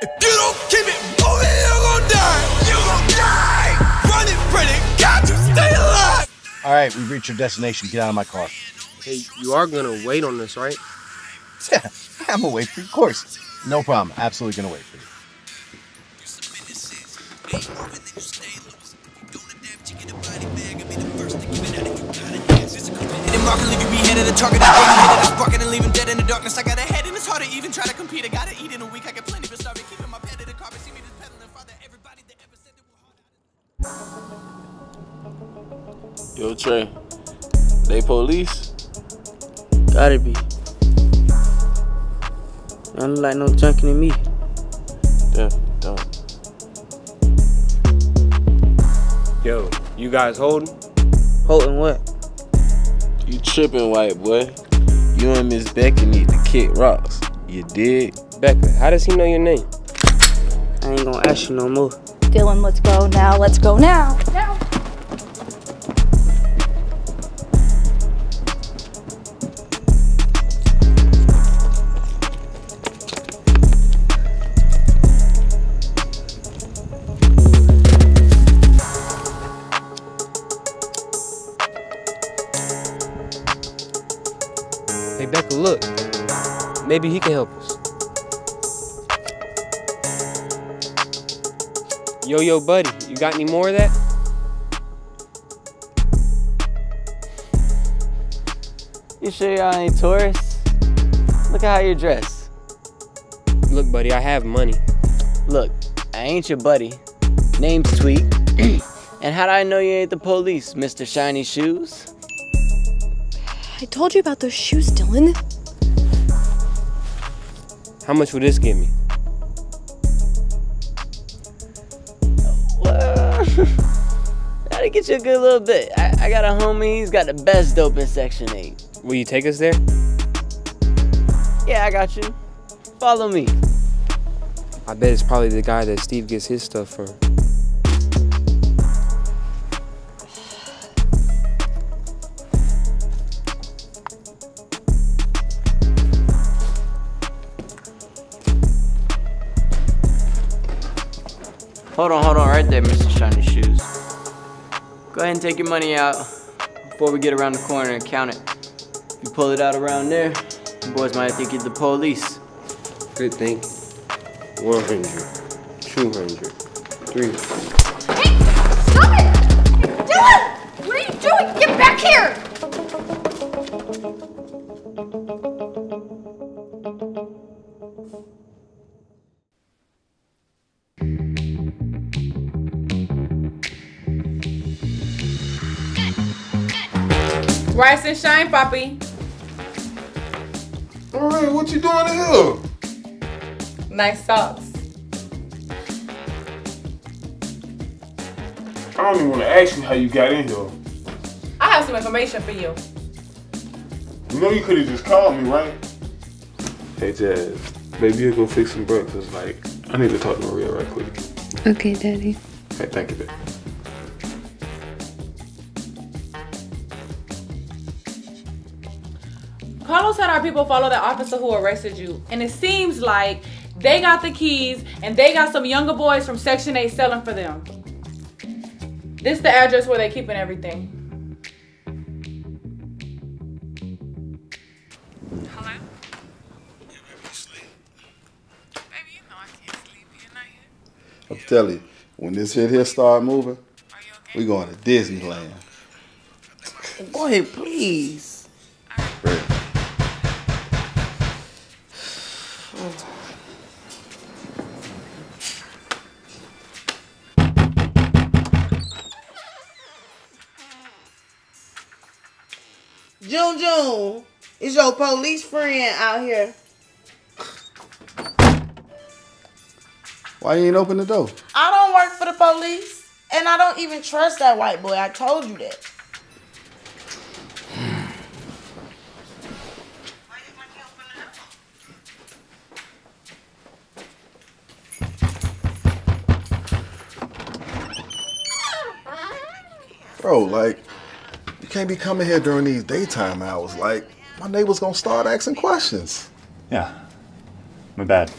If you don't keep it moving, you're gonna die. You're gonna die. Running pretty, got to stay alive. All right, we've reached your destination. Get out of my car. Hey, you are gonna wait on this, right? Yeah, I'm gonna wait for you. Of course. No problem. Absolutely gonna wait for you. And then Mark can leave you beheaded, the target is getting hit, it's barking and leave him dead in the darkness. I got a head and it's hard to even try to compete. I gotta eat in a week, I get plenty, but starving, keeping my pet in the carpet. See me just pedaling farther, everybody that ever said they were Yo, Trey. They police? Gotta be. Don't look like no junkie to me. Yeah, don't. Yo, you guys holding? Holding what? You tripping, white boy. You and Miss Becky need to kick rocks. You dig? Becca, how does he know your name? I ain't gonna ask you no more. Dylan, let's go now. Let's go now. Now. Maybe he can help us. Yo, yo, buddy, you got any more of that? You sure y'all ain't tourists? Look at how you're dressed. Look, buddy, I have money. Look, I ain't your buddy. Name's Tweet. and how do I know you ain't the police, Mr. Shiny Shoes? I told you about those shoes, Dylan. How much will this get me? That'll get you a good little bit. I, I got a homie, he's got the best dope in Section 8. Will you take us there? Yeah, I got you. Follow me. I bet it's probably the guy that Steve gets his stuff from. Hold on, hold on, right there, Mr. Shiny Shoes. Go ahead and take your money out before we get around the corner and count it. If you pull it out around there, the boys might think you're the police. Good thing. 100, 200, 300. Hey, Stop it! Dylan! What are you doing? Get back here! Rise and shine, Poppy. All right, what you doing here? Nice socks. I don't even want to ask you how you got in here. I have some information for you. You know you could have just called me, right? Hey, Jazz. Maybe you go fix some breakfast. Like, I need to talk to Maria right quick. Okay, Daddy. Hey, thank you, babe. Carlos had our people follow the officer who arrested you, and it seems like they got the keys and they got some younger boys from Section 8 selling for them. This is the address where they keeping everything. I'm telling you, when this shit here start moving, we going to Disneyland. Boy, please. June June, is your police friend out here? Why you ain't open the door? I don't work for the police, and I don't even trust that white boy. I told you that. Bro, like, you can't be coming here during these daytime hours. Like, my neighbor's gonna start asking questions. Yeah. My bad.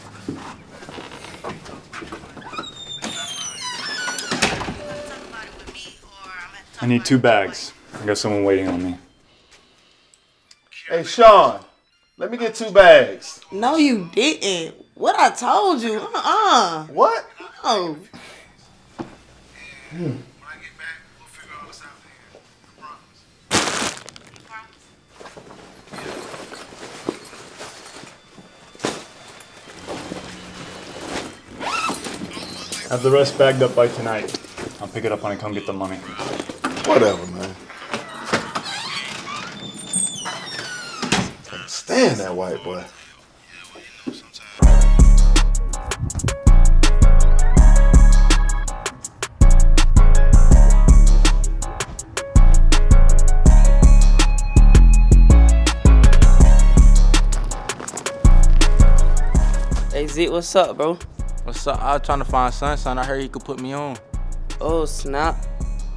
I need two bags. I got someone waiting on me. Hey, Sean, let me get two bags. No, you didn't. What I told you. Uh-uh. What? No. Hmm. Have the rest bagged up by tonight. I'll pick it up when I come get the money. Whatever, man. Can't stand that white boy. Hey Zeek, what's up, bro? What's up? I was trying to find Sunshine. I heard he could put me on. Oh snap!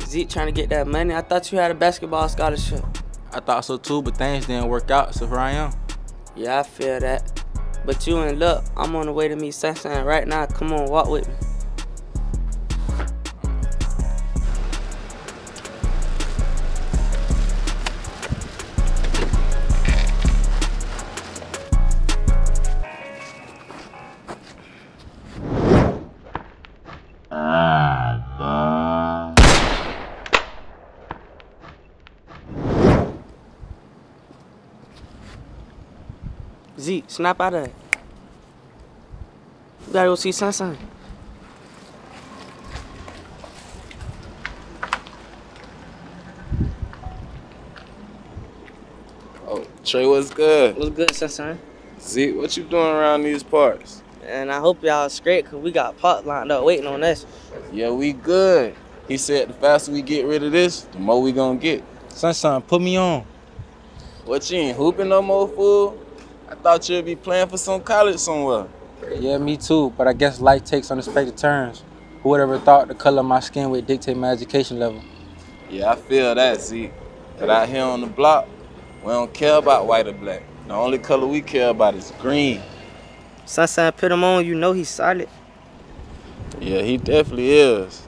Zeek trying to get that money. I thought you had a basketball scholarship. I thought so too, but things didn't work out, so here I am. Yeah, I feel that. But you in luck. I'm on the way to meet Sunshine right now. Come on, walk with me. Snap out of it. We gotta go see Sunshine. Oh, Trey, what's good? What's good, Sunshine? Zeek, what you doing around these parts? And I hope y'all straight, cause we got pot lined up waiting on us. Yeah, we good. He said the faster we get rid of this, the more we gonna get. Sunshine, put me on. What you ain't hooping no more, fool? I thought you'd be playing for some college somewhere. Yeah, me too, but I guess life takes unexpected turns. Who would ever thought the color of my skin would dictate my education level? Yeah, I feel that, Zeek. But out here on the block, we don't care about white or black. The only color we care about is green. Sunshine put him on, you know he's solid. Yeah, he definitely is.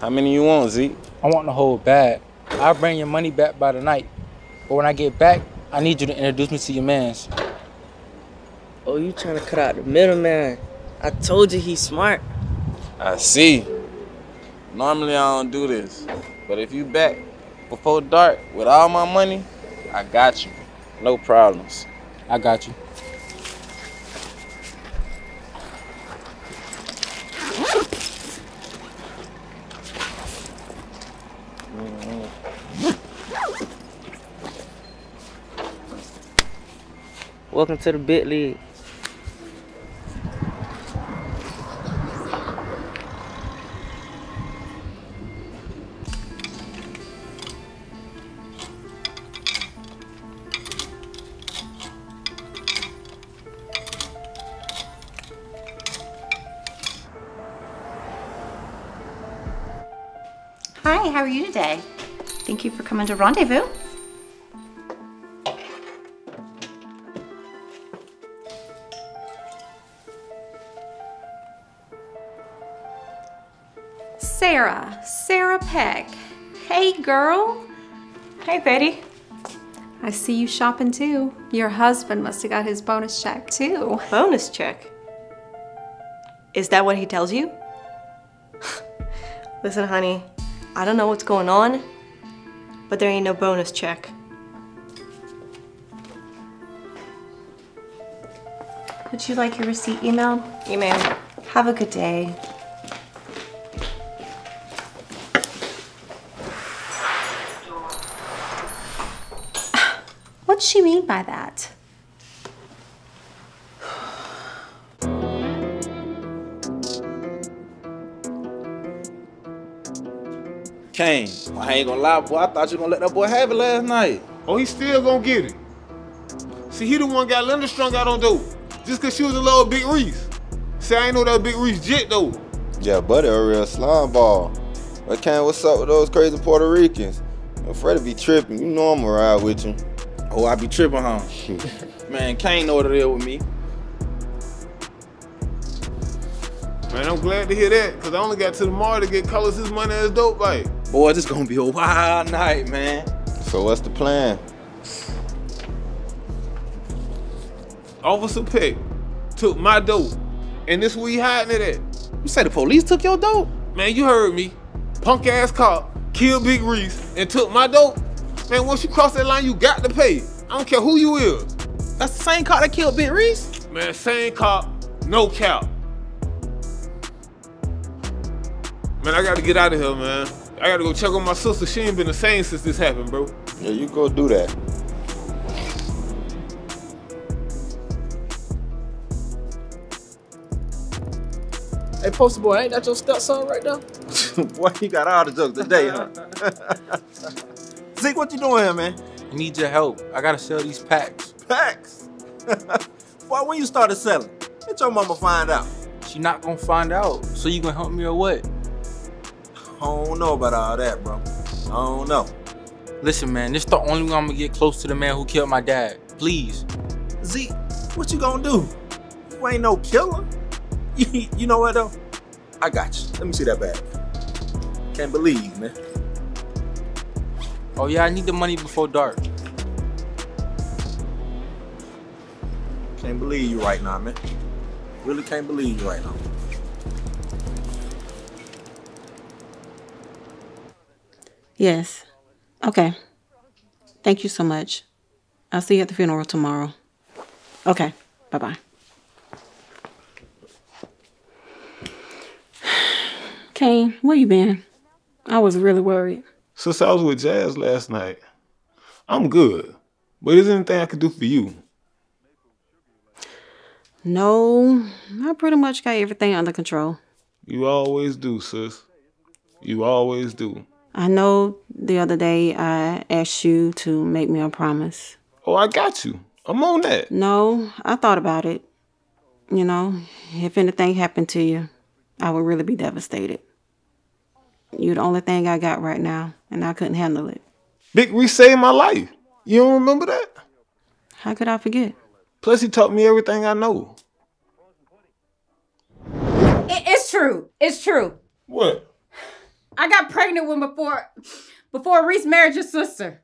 How many you want, Zeek? I want the whole bag. I'll bring your money back by the night. But when I get back, I need you to introduce me to your mans. Oh, you trying to cut out the middleman. I told you he's smart. I see. Normally I don't do this, but if you back before dark with all my money, I got you. No problems. I got you. Welcome to the big league. Hi, how are you today? Thank you for coming to Rendezvous. Sarah. Sarah Peck. Hey, girl. Hey, Betty. I see you shopping too. Your husband must have got his bonus check too. Bonus check? Is that what he tells you? Listen, honey, I don't know what's going on, but there ain't no bonus check. Would you like your receipt emailed? Email. Have a good day. What's she mean by that? Kane, I ain't gonna lie, boy. I thought you were gonna let that boy have it last night. Oh, he still gonna get it. See, he the one got Linda strung out on dope. Just cause she was a little Big Reese. See, I ain't know that Big Reese jet though. Yeah, buddy, a real slime ball. But Kane, what's up with those crazy Puerto Ricans? I'm afraid to be tripping. You know I'm gonna ride with you. Oh, I be tripping, huh? Man, Kane know what it is with me. Man, I'm glad to hear that, cause I only got to the mall to get Colors his money as dope bite. Boy, this gonna be a wild night, man. So what's the plan? Officer Peck took my dope, and this where he hiding it at. You say the police took your dope? Man, you heard me. Punk ass cop killed Big Reese and took my dope. Man, once you cross that line, you got to pay. I don't care who you is. That's the same cop that killed Big Reese? Man, same cop, no cap. Man, I gotta get out of here, man. I gotta go check on my sister. She ain't been the same since this happened, bro. Yeah, you go do that. Hey, poster boy, ain't that your stepson right there? boy, you got all the jokes today, huh? Zeek, what you doing here, man? I need your help. I gotta sell these packs. Packs? Boy, when you started selling, let your mama find out. She not gonna find out. So you gonna help me or what? I don't know about all that, bro. I don't know. Listen, man, this the only way I'm gonna get close to the man who killed my dad. Please. Zeek, what you gonna do? You ain't no killer. You, you know what though? I got you. Let me see that bag. Can't believe, man. Oh yeah, I need the money before dark. Can't believe you right now, man. Really can't believe you right now. Yes. Okay. Thank you so much. I'll see you at the funeral tomorrow. Okay. Bye bye. Kane, where you been? I was really worried. Since I was with Jazz last night, I'm good. But is there anything I could do for you? No, I pretty much got everything under control. You always do, sis. You always do. I know the other day I asked you to make me a promise. Oh, I got you. I'm on that. No, I thought about it. You know, if anything happened to you, I would really be devastated. You're the only thing I got right now, and I couldn't handle it. Big Reese saved my life. You don't remember that? How could I forget? Plus, he taught me everything I know. It- it's true. It's true. What? I got pregnant when before before Reese married your sister.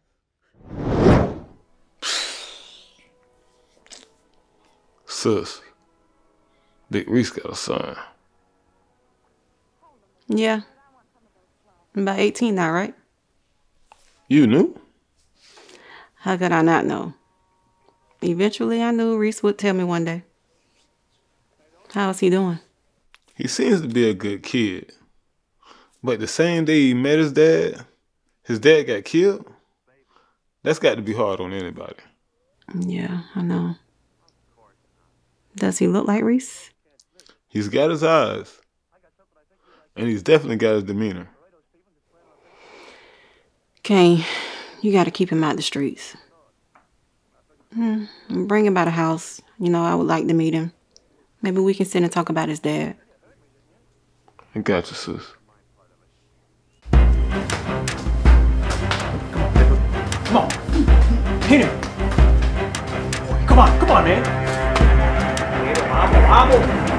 Sis, Big Reese got a son. Yeah. I'm about 18 now, right? You knew? How could I not know? Eventually, I knew Reese would tell me one day. How's he doing? He seems to be a good kid. But the same day he met his dad, his dad got killed. That's got to be hard on anybody. Yeah, I know. Does he look like Reese? He's got his eyes. And he's definitely got his demeanor. Kane, you got to keep him out the streets. Hmm, bring him by the house. You know, I would like to meet him. Maybe we can sit and talk about his dad. I got you, sis. Come on. Hit him. Come on, come on, man. Vamos, vamos.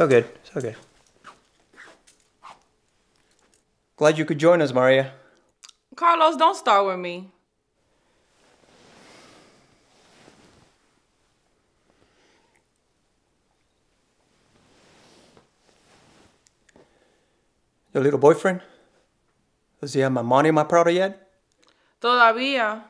So good. So good. Glad you could join us, Maria. Carlos, don't start with me. Your little boyfriend? Does he have my money in my Prada yet? Todavía.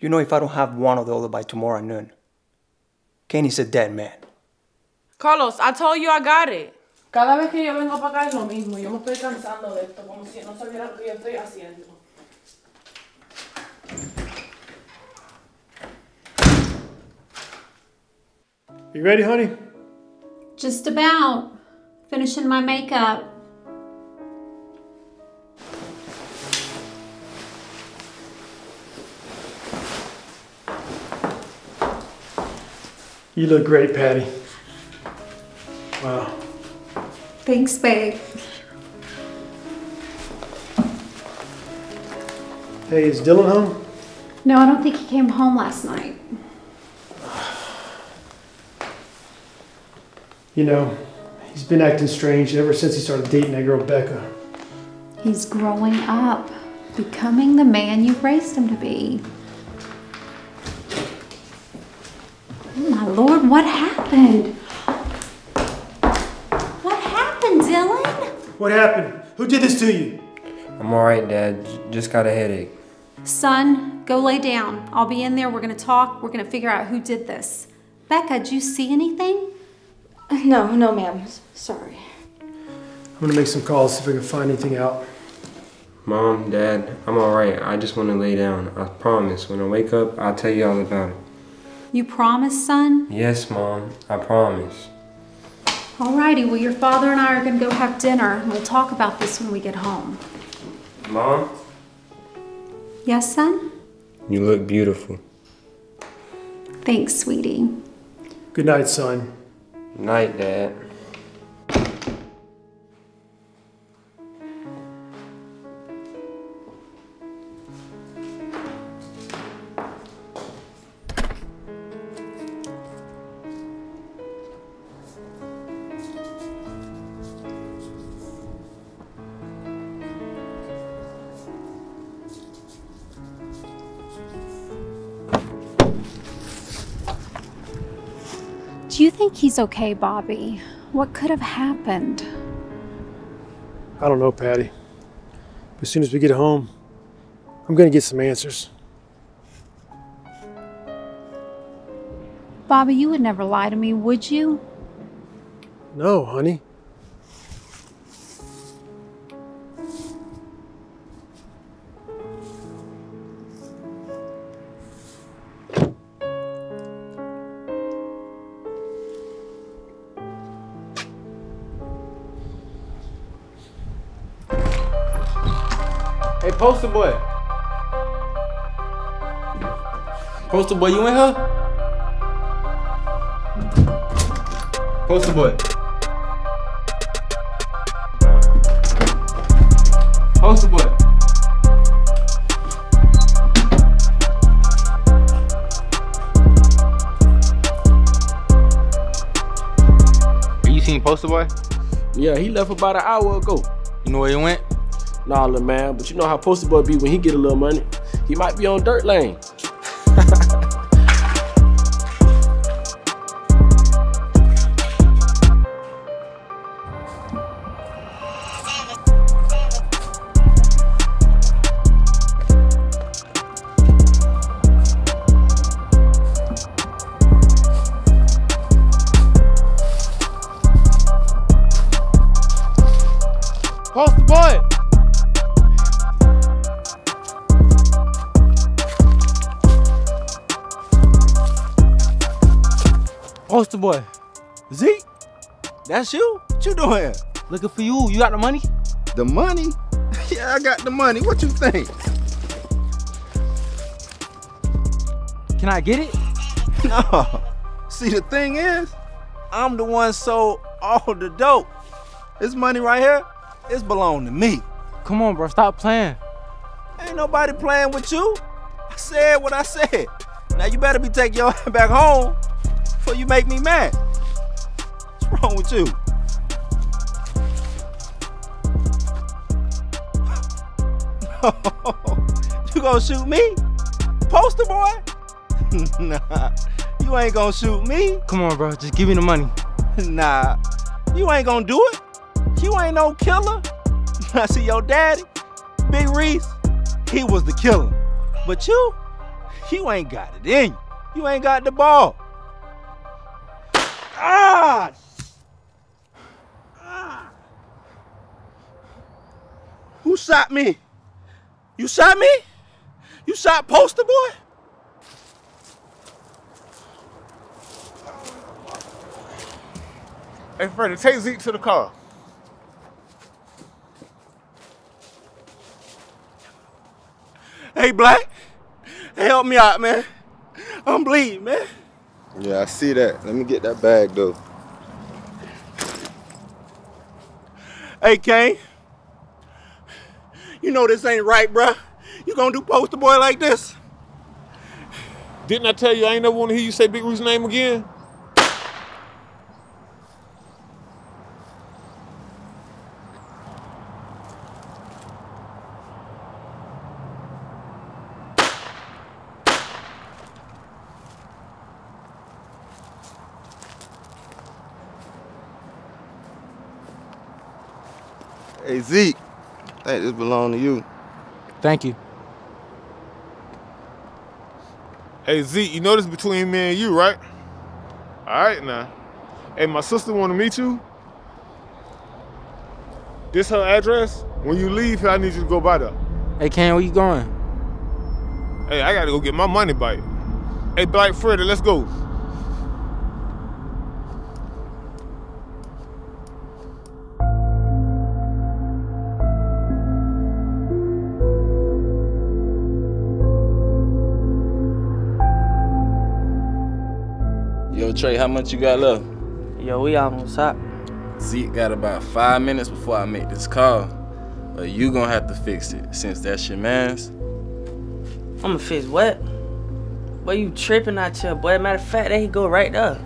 You know, if I don't have one or the other by tomorrow noon, Kenny's a dead man. Carlos, I told you I got it. Cada vez que yo vengo para acá es lo mismo. Yo me estoy cansando de esto, como si no sabiera lo que yo estoy haciendo. You ready, honey? Just about. Finishing my makeup. You look great, Patty. Wow. Thanks, babe. Hey, is Dylan home? No, I don't think he came home last night. You know, he's been acting strange ever since he started dating that girl Becca. He's growing up, becoming the man you raised him to be. What happened? What happened, Dylan? What happened? Who did this to you? I'm alright, Dad. J- Just got a headache. Son, go lay down. I'll be in there. We're gonna talk. We're gonna figure out who did this. Becca, did you see anything? No, no, ma'am. Sorry. I'm gonna make some calls, see if I can find anything out. Mom, Dad, I'm alright. I just want to lay down. I promise. When I wake up, I'll tell you all about it. You promise, son? Yes, Mom. I promise. Alrighty, well, your father and I are gonna go have dinner, and we'll talk about this when we get home. Mom? Yes, son? You look beautiful. Thanks, sweetie. Good night, son. Night, Dad. He's okay, Bobby? What could have happened? I don't know, Patty. But As soon as we get home, I'm gonna get some answers. Bobby, you would never lie to me, would you? No, honey. Poster boy, you in here? Poster boy. Poster boy. You seen Poster Boy? Yeah, he left about an hour ago. You know where he went? Nah, little man, but you know how Poster Boy be when he get a little money. He might be on dirt lane. That's you? What you doing? Looking for you. You got the money? The money? yeah, I got the money. What you think? Can I get it? No. See, the thing is, I'm the one sold all the dope. This money right here, it's belong to me. Come on, bro. Stop playing. Ain't nobody playing with you. I said what I said. Now you better be taking your ass back home before you make me mad. Wrong with you? you gonna shoot me? Poster boy? nah, you ain't gonna shoot me. Come on, bro. Just give me the money. Nah, you ain't gonna do it. You ain't no killer. I see your daddy, Big Reese, he was the killer. But you, you ain't got it in you. You ain't got the ball. Ah! Who shot me? You shot me? You shot Poster Boy? Hey, Freddie, take Zeek to the car. Hey, Black. Help me out, man. I'm bleeding, man. Yeah, I see that. Let me get that bag though. Hey, Kane. You know this ain't right, bruh. You gonna do poster boy like this? Didn't I tell you I ain't never want to hear you say Big Reese's name again? Hey Zeek, I think this belong to you. Thank you. Hey Zeek, you know this between me and you, right? All right now. Hey, my sister want to meet you. This her address. When you leave here, I need you to go by there. Hey, Ken, where you going? Hey, I gotta go get my money back. Hey, Black Freddy, let's go. Trey, how much you got left? Yo, we almost up. Zeek got about five minutes before I make this call. But you gonna have to fix it since that's your man's. I'ma fix what? Boy, you tripping out here, boy. Matter of fact, there he go right there.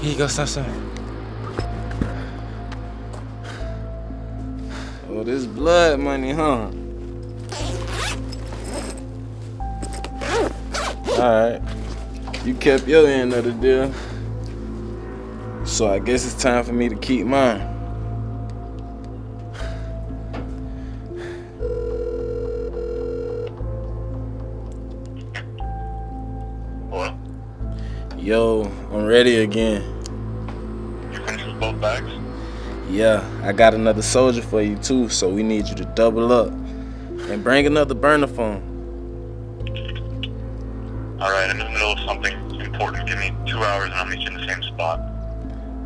Here you go, Sasa. Oh, this blood money, huh? Alright. You kept your end of the deal. So I guess it's time for me to keep mine. Yo, I'm ready again. You finished with both bags? Yeah, I got another soldier for you too, so we need you to double up. And bring another burner phone. Alright, I'm in the middle of something important. Give me two hours and I'll meet you in the same spot.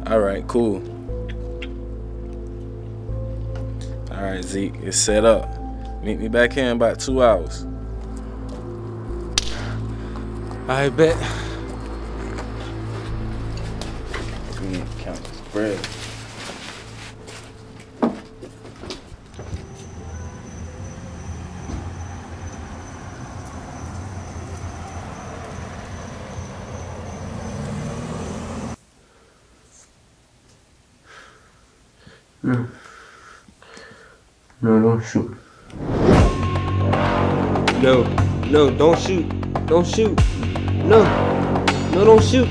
Alright, cool. Alright, Zeek, it's set up. Meet me back here in about two hours. I bet. We need count this bread. No. No, don't shoot. No, no, don't shoot. Don't shoot. No, no, don't shoot.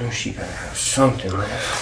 No, she gotta have something, man.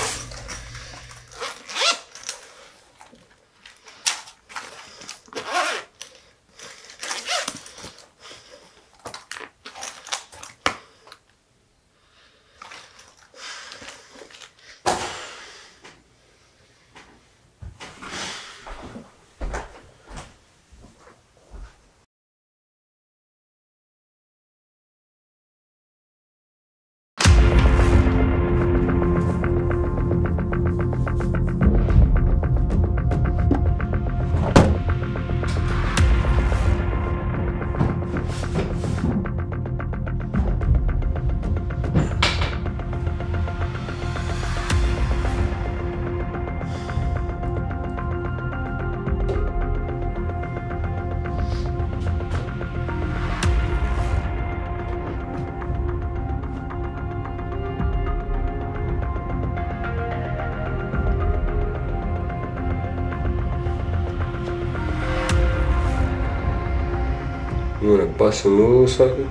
Some moves, sucker?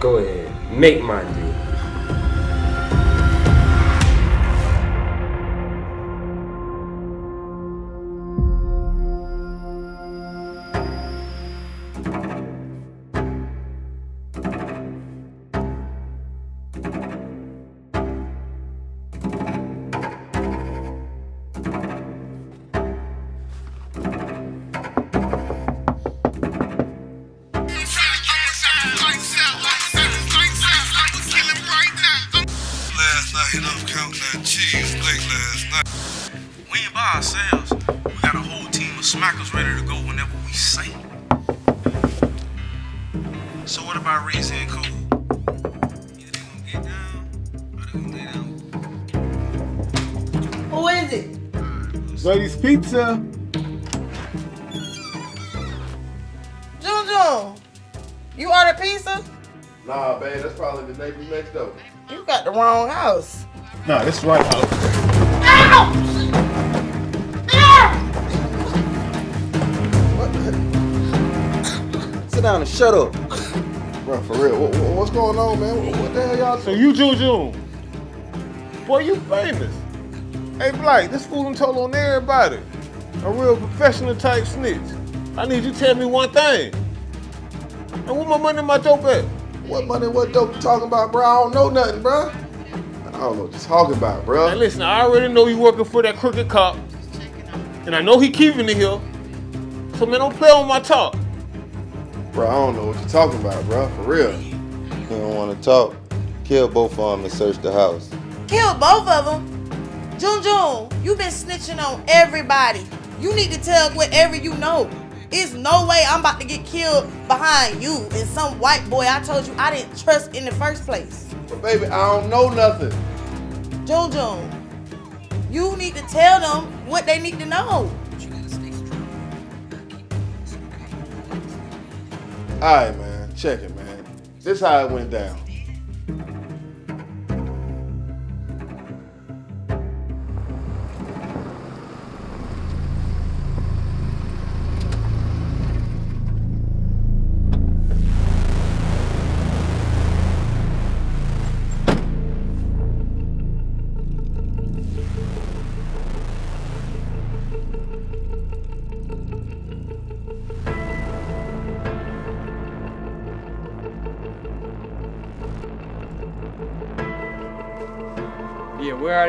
Go ahead. Make my day. Nah, that's right house. Sit down and shut up. Bro, for real, what, what- what's going on, man? What, what the hell y'all So you June June. Boy, you famous. Hey Blight, this fool done told on everybody. A real professional type snitch. I need you to tell me one thing. And where my money in my dope at? What money, what dope you talking about, bro? I don't know nothing, bro. I don't know what you're talking about, bro. Now listen, I already know you working for that crooked cop. And I know he keeping it here. So man, don't play on my talk. Bro, I don't know what you're talking about, bro. For real. You don't want to talk? Kill both of them and search the house. Kill both of them. June June, you been snitching on everybody. You need to tell whatever you know. It's no way I'm about to get killed behind you and some white boy I told you I didn't trust in the first place. Baby, I don't know nothing. June June, you need to tell them what they need to know. All right, man. Check it, man. This how it went down.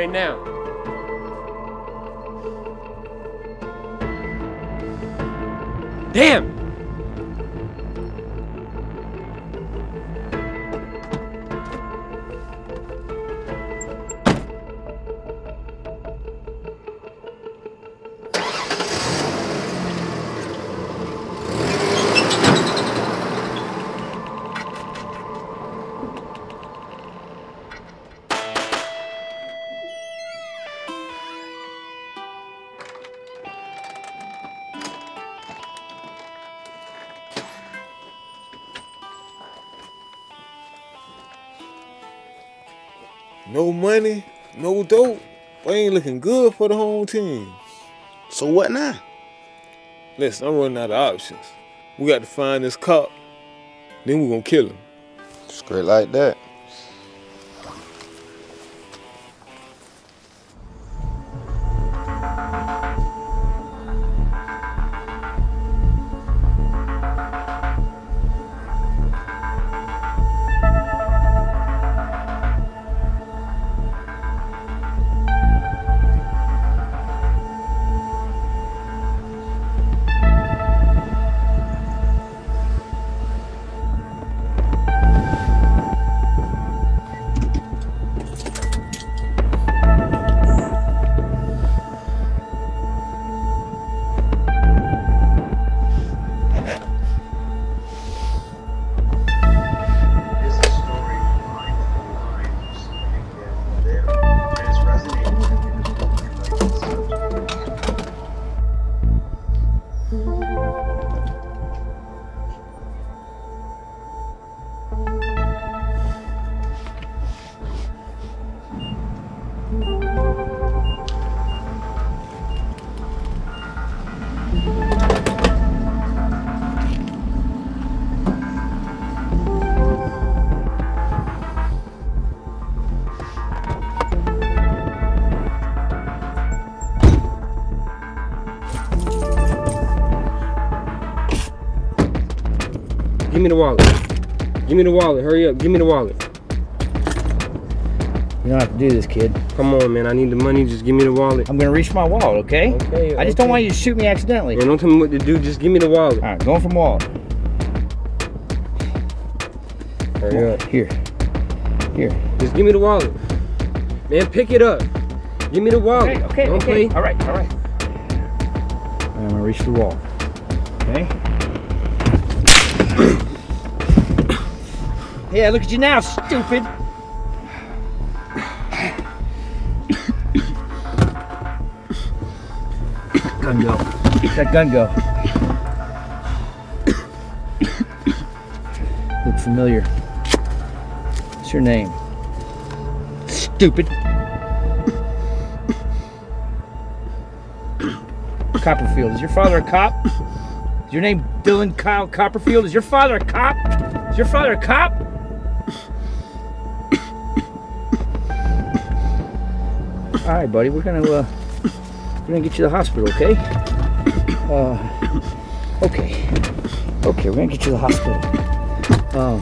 They now? Money, no dope. We ain't looking good for the home team. So what now? Listen, I'm running out of options. We got to find this cop. Then we gonna kill him. Straight like that. Me the wallet. Give me the wallet. Hurry up. Give me the wallet. You don't have to do this, kid. Come on, man. I need the money. Just give me the wallet. I'm gonna reach my wallet, okay? Okay. I just don't want you to shoot me accidentally. Man, don't tell me what to do. Just give me the wallet. All right, going from wallet. Hurry up. Here. Here. Just give me the wallet. Man, pick it up. Give me the wallet. Okay, okay, Don't okay. play. All right, all right. I'm gonna reach the wall. Yeah, look at you now, stupid. gun go. That gun go. Look familiar. What's your name? Stupid. Copperfield. Is your father a cop? Is your name Dylan Kyle Copperfield? Is your father a cop? Is your father a cop? Right, buddy. We're gonna uh, we're gonna get you to the hospital, okay? Uh, okay. Okay, we're gonna get you to the hospital. Um,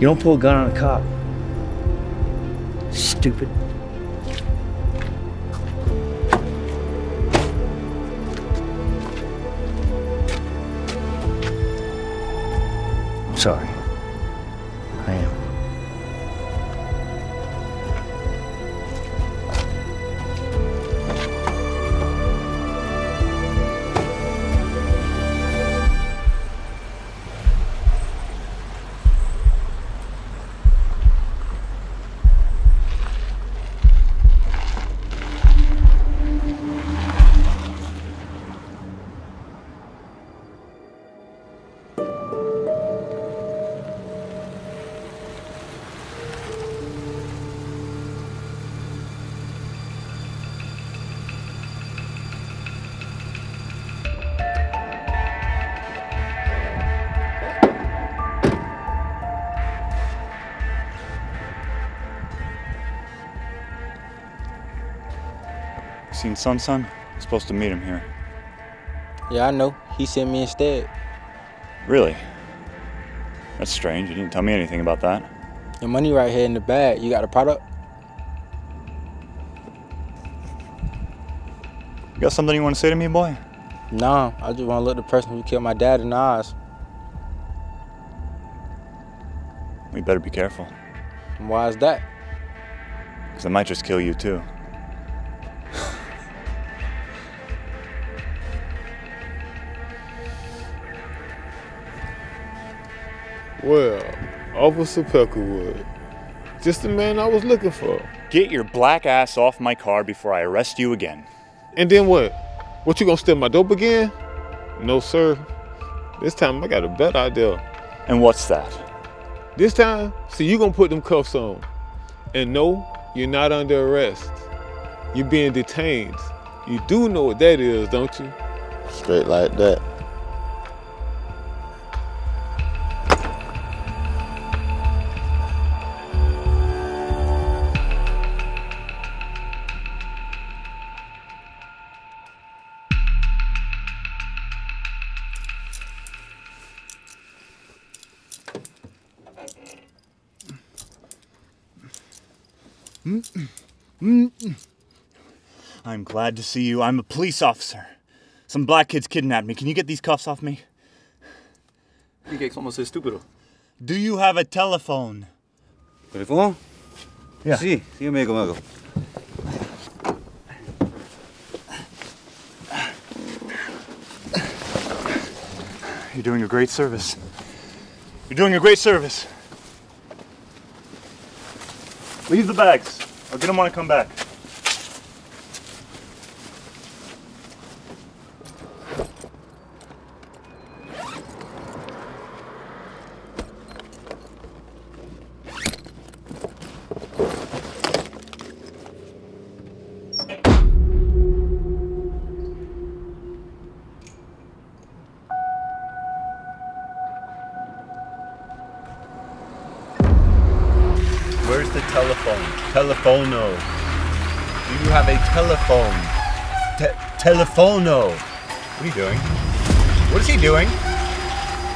You don't pull a gun on a cop. Stupid. Seen Sun Sun? Supposed to meet him here. Yeah, I know. He sent me instead. Really? That's strange. You didn't tell me anything about that. Your money right here in the bag. You got a product? You got something you want to say to me, boy? Nah, I just want to look the person who killed my dad in the eyes. We better be careful. And why is that? Because I might just kill you too. Well, Officer Peckerwood, just the man I was looking for. Get your black ass off my car before I arrest you again. And then what? What you gonna steal my dope again? No, sir. This time I got a better idea. And what's that? This time, see, you gonna put them cuffs on. And no, you're not under arrest. You're being detained. You do know what that is, don't you? Straight like that. Glad to see you. I'm a police officer. Some black kids kidnapped me. Can you get these cuffs off me? Dije que somos estúpidos. Do you have a telephone? ¿Teléfono? Yeah. Sí, sígueme con algo. You're doing a great service. You're doing a great service. Leave the bags. I'll get them when I come back. Telefono. What are you doing? What is he doing?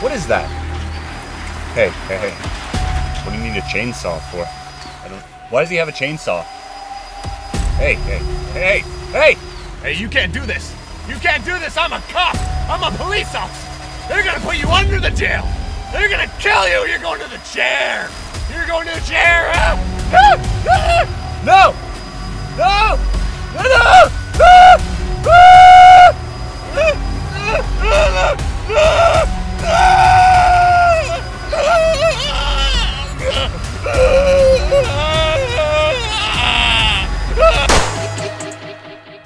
What is that? Hey, hey, hey. What do you need a chainsaw for? I don't. Why does he have a chainsaw? Hey, hey, hey, hey! Hey, you can't do this. You can't do this. I'm a cop. I'm a police officer. They're gonna put you under the jail. They're gonna kill you. You're going to the chair. You're going to the chair. Ah! Ah! Ah! No! No! No! No! Ah!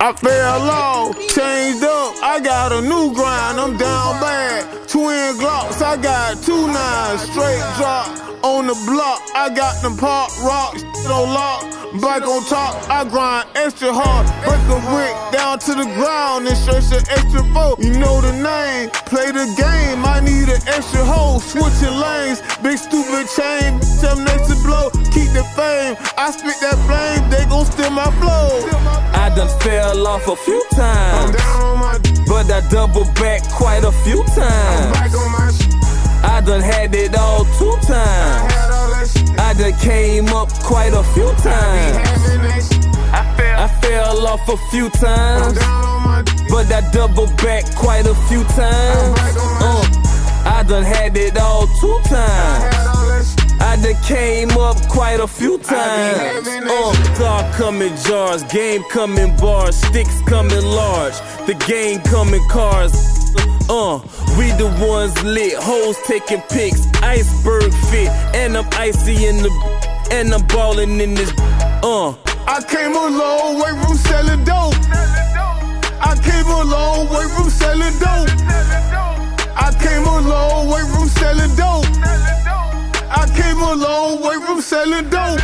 I fell off, changed up, I got a new grind, I'm down bad. Twin Glocks, I got two nines, straight drop on the block. I got them pop rocks, on lock, back on top. I grind extra hard, break a brick down to the ground and stretch an extra four. You know the name, play the game. I need an extra hoe, switching lanes, big stupid chain, tell them next to blow, keep the fame. I spit that flame, they gon' steal my flow. I done fell off a few times, but I double back quite a few times. I done had it all two times. I done came up quite a few times. I fell off a few times, but I double back quite a few times. Uh, I done had it all two times. I done came up quite a few times. Uh, Dark coming jars, game coming bars, sticks coming large, the game coming cars. Uh, we the ones lit, hoes taking pics, iceberg fit, and I'm icy in the, and I'm ballin' in this. Uh, I came a long way from selling dope. I came a long way from selling dope. I came a long way from selling dope. I came a long way from selling dope.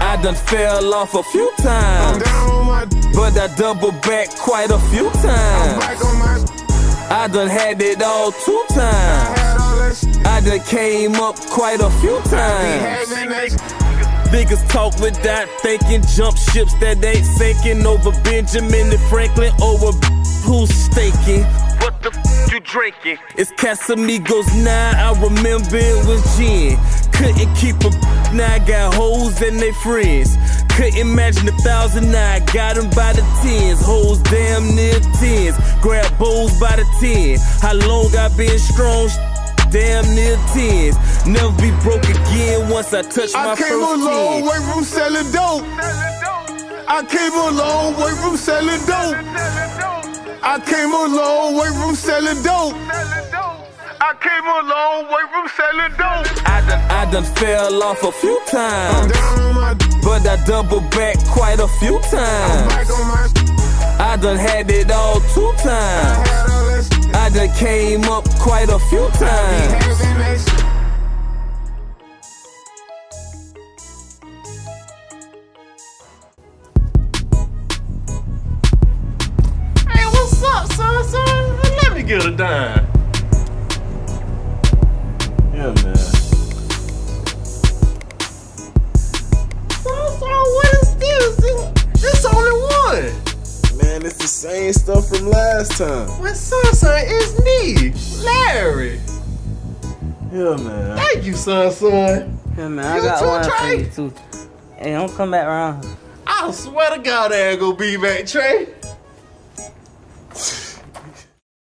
I done fell off a few times, but I double back quite a few times. I done had it all two times. I done came up quite a few times. Niggas talk without thinking, jump ships that ain't sinking over Benjamin and Franklin over who's staking. What the f you drinking? It's Casamigos now, I remember it was gin. Couldn't keep a now I got hoes and they friends. Couldn't imagine a thousand, I got them by the tens. Hoes damn near tens. Grab bowls by the ten. How long I been strong? Damn near tens. Never be broke again once I touch my first I came a long 10. way from selling dope. I came a long way from selling dope. I came a long way from selling dope. I came a long way from selling dope. I done, I done fell off a few times, but I double back quite a few times. I done had it all two times. I done came up quite a few times. Hey, what's up, son? son? Let me get a dime. Yeah, man. What is this? It- It's only one. Man, it's the same stuff from last time. My son, son, it's me, Larry. Yeah, man. Thank you, son, son. Yeah, man, I You got too, one for you too. Hey, don't come back around. I swear to God, I ain't gonna be back, Trey.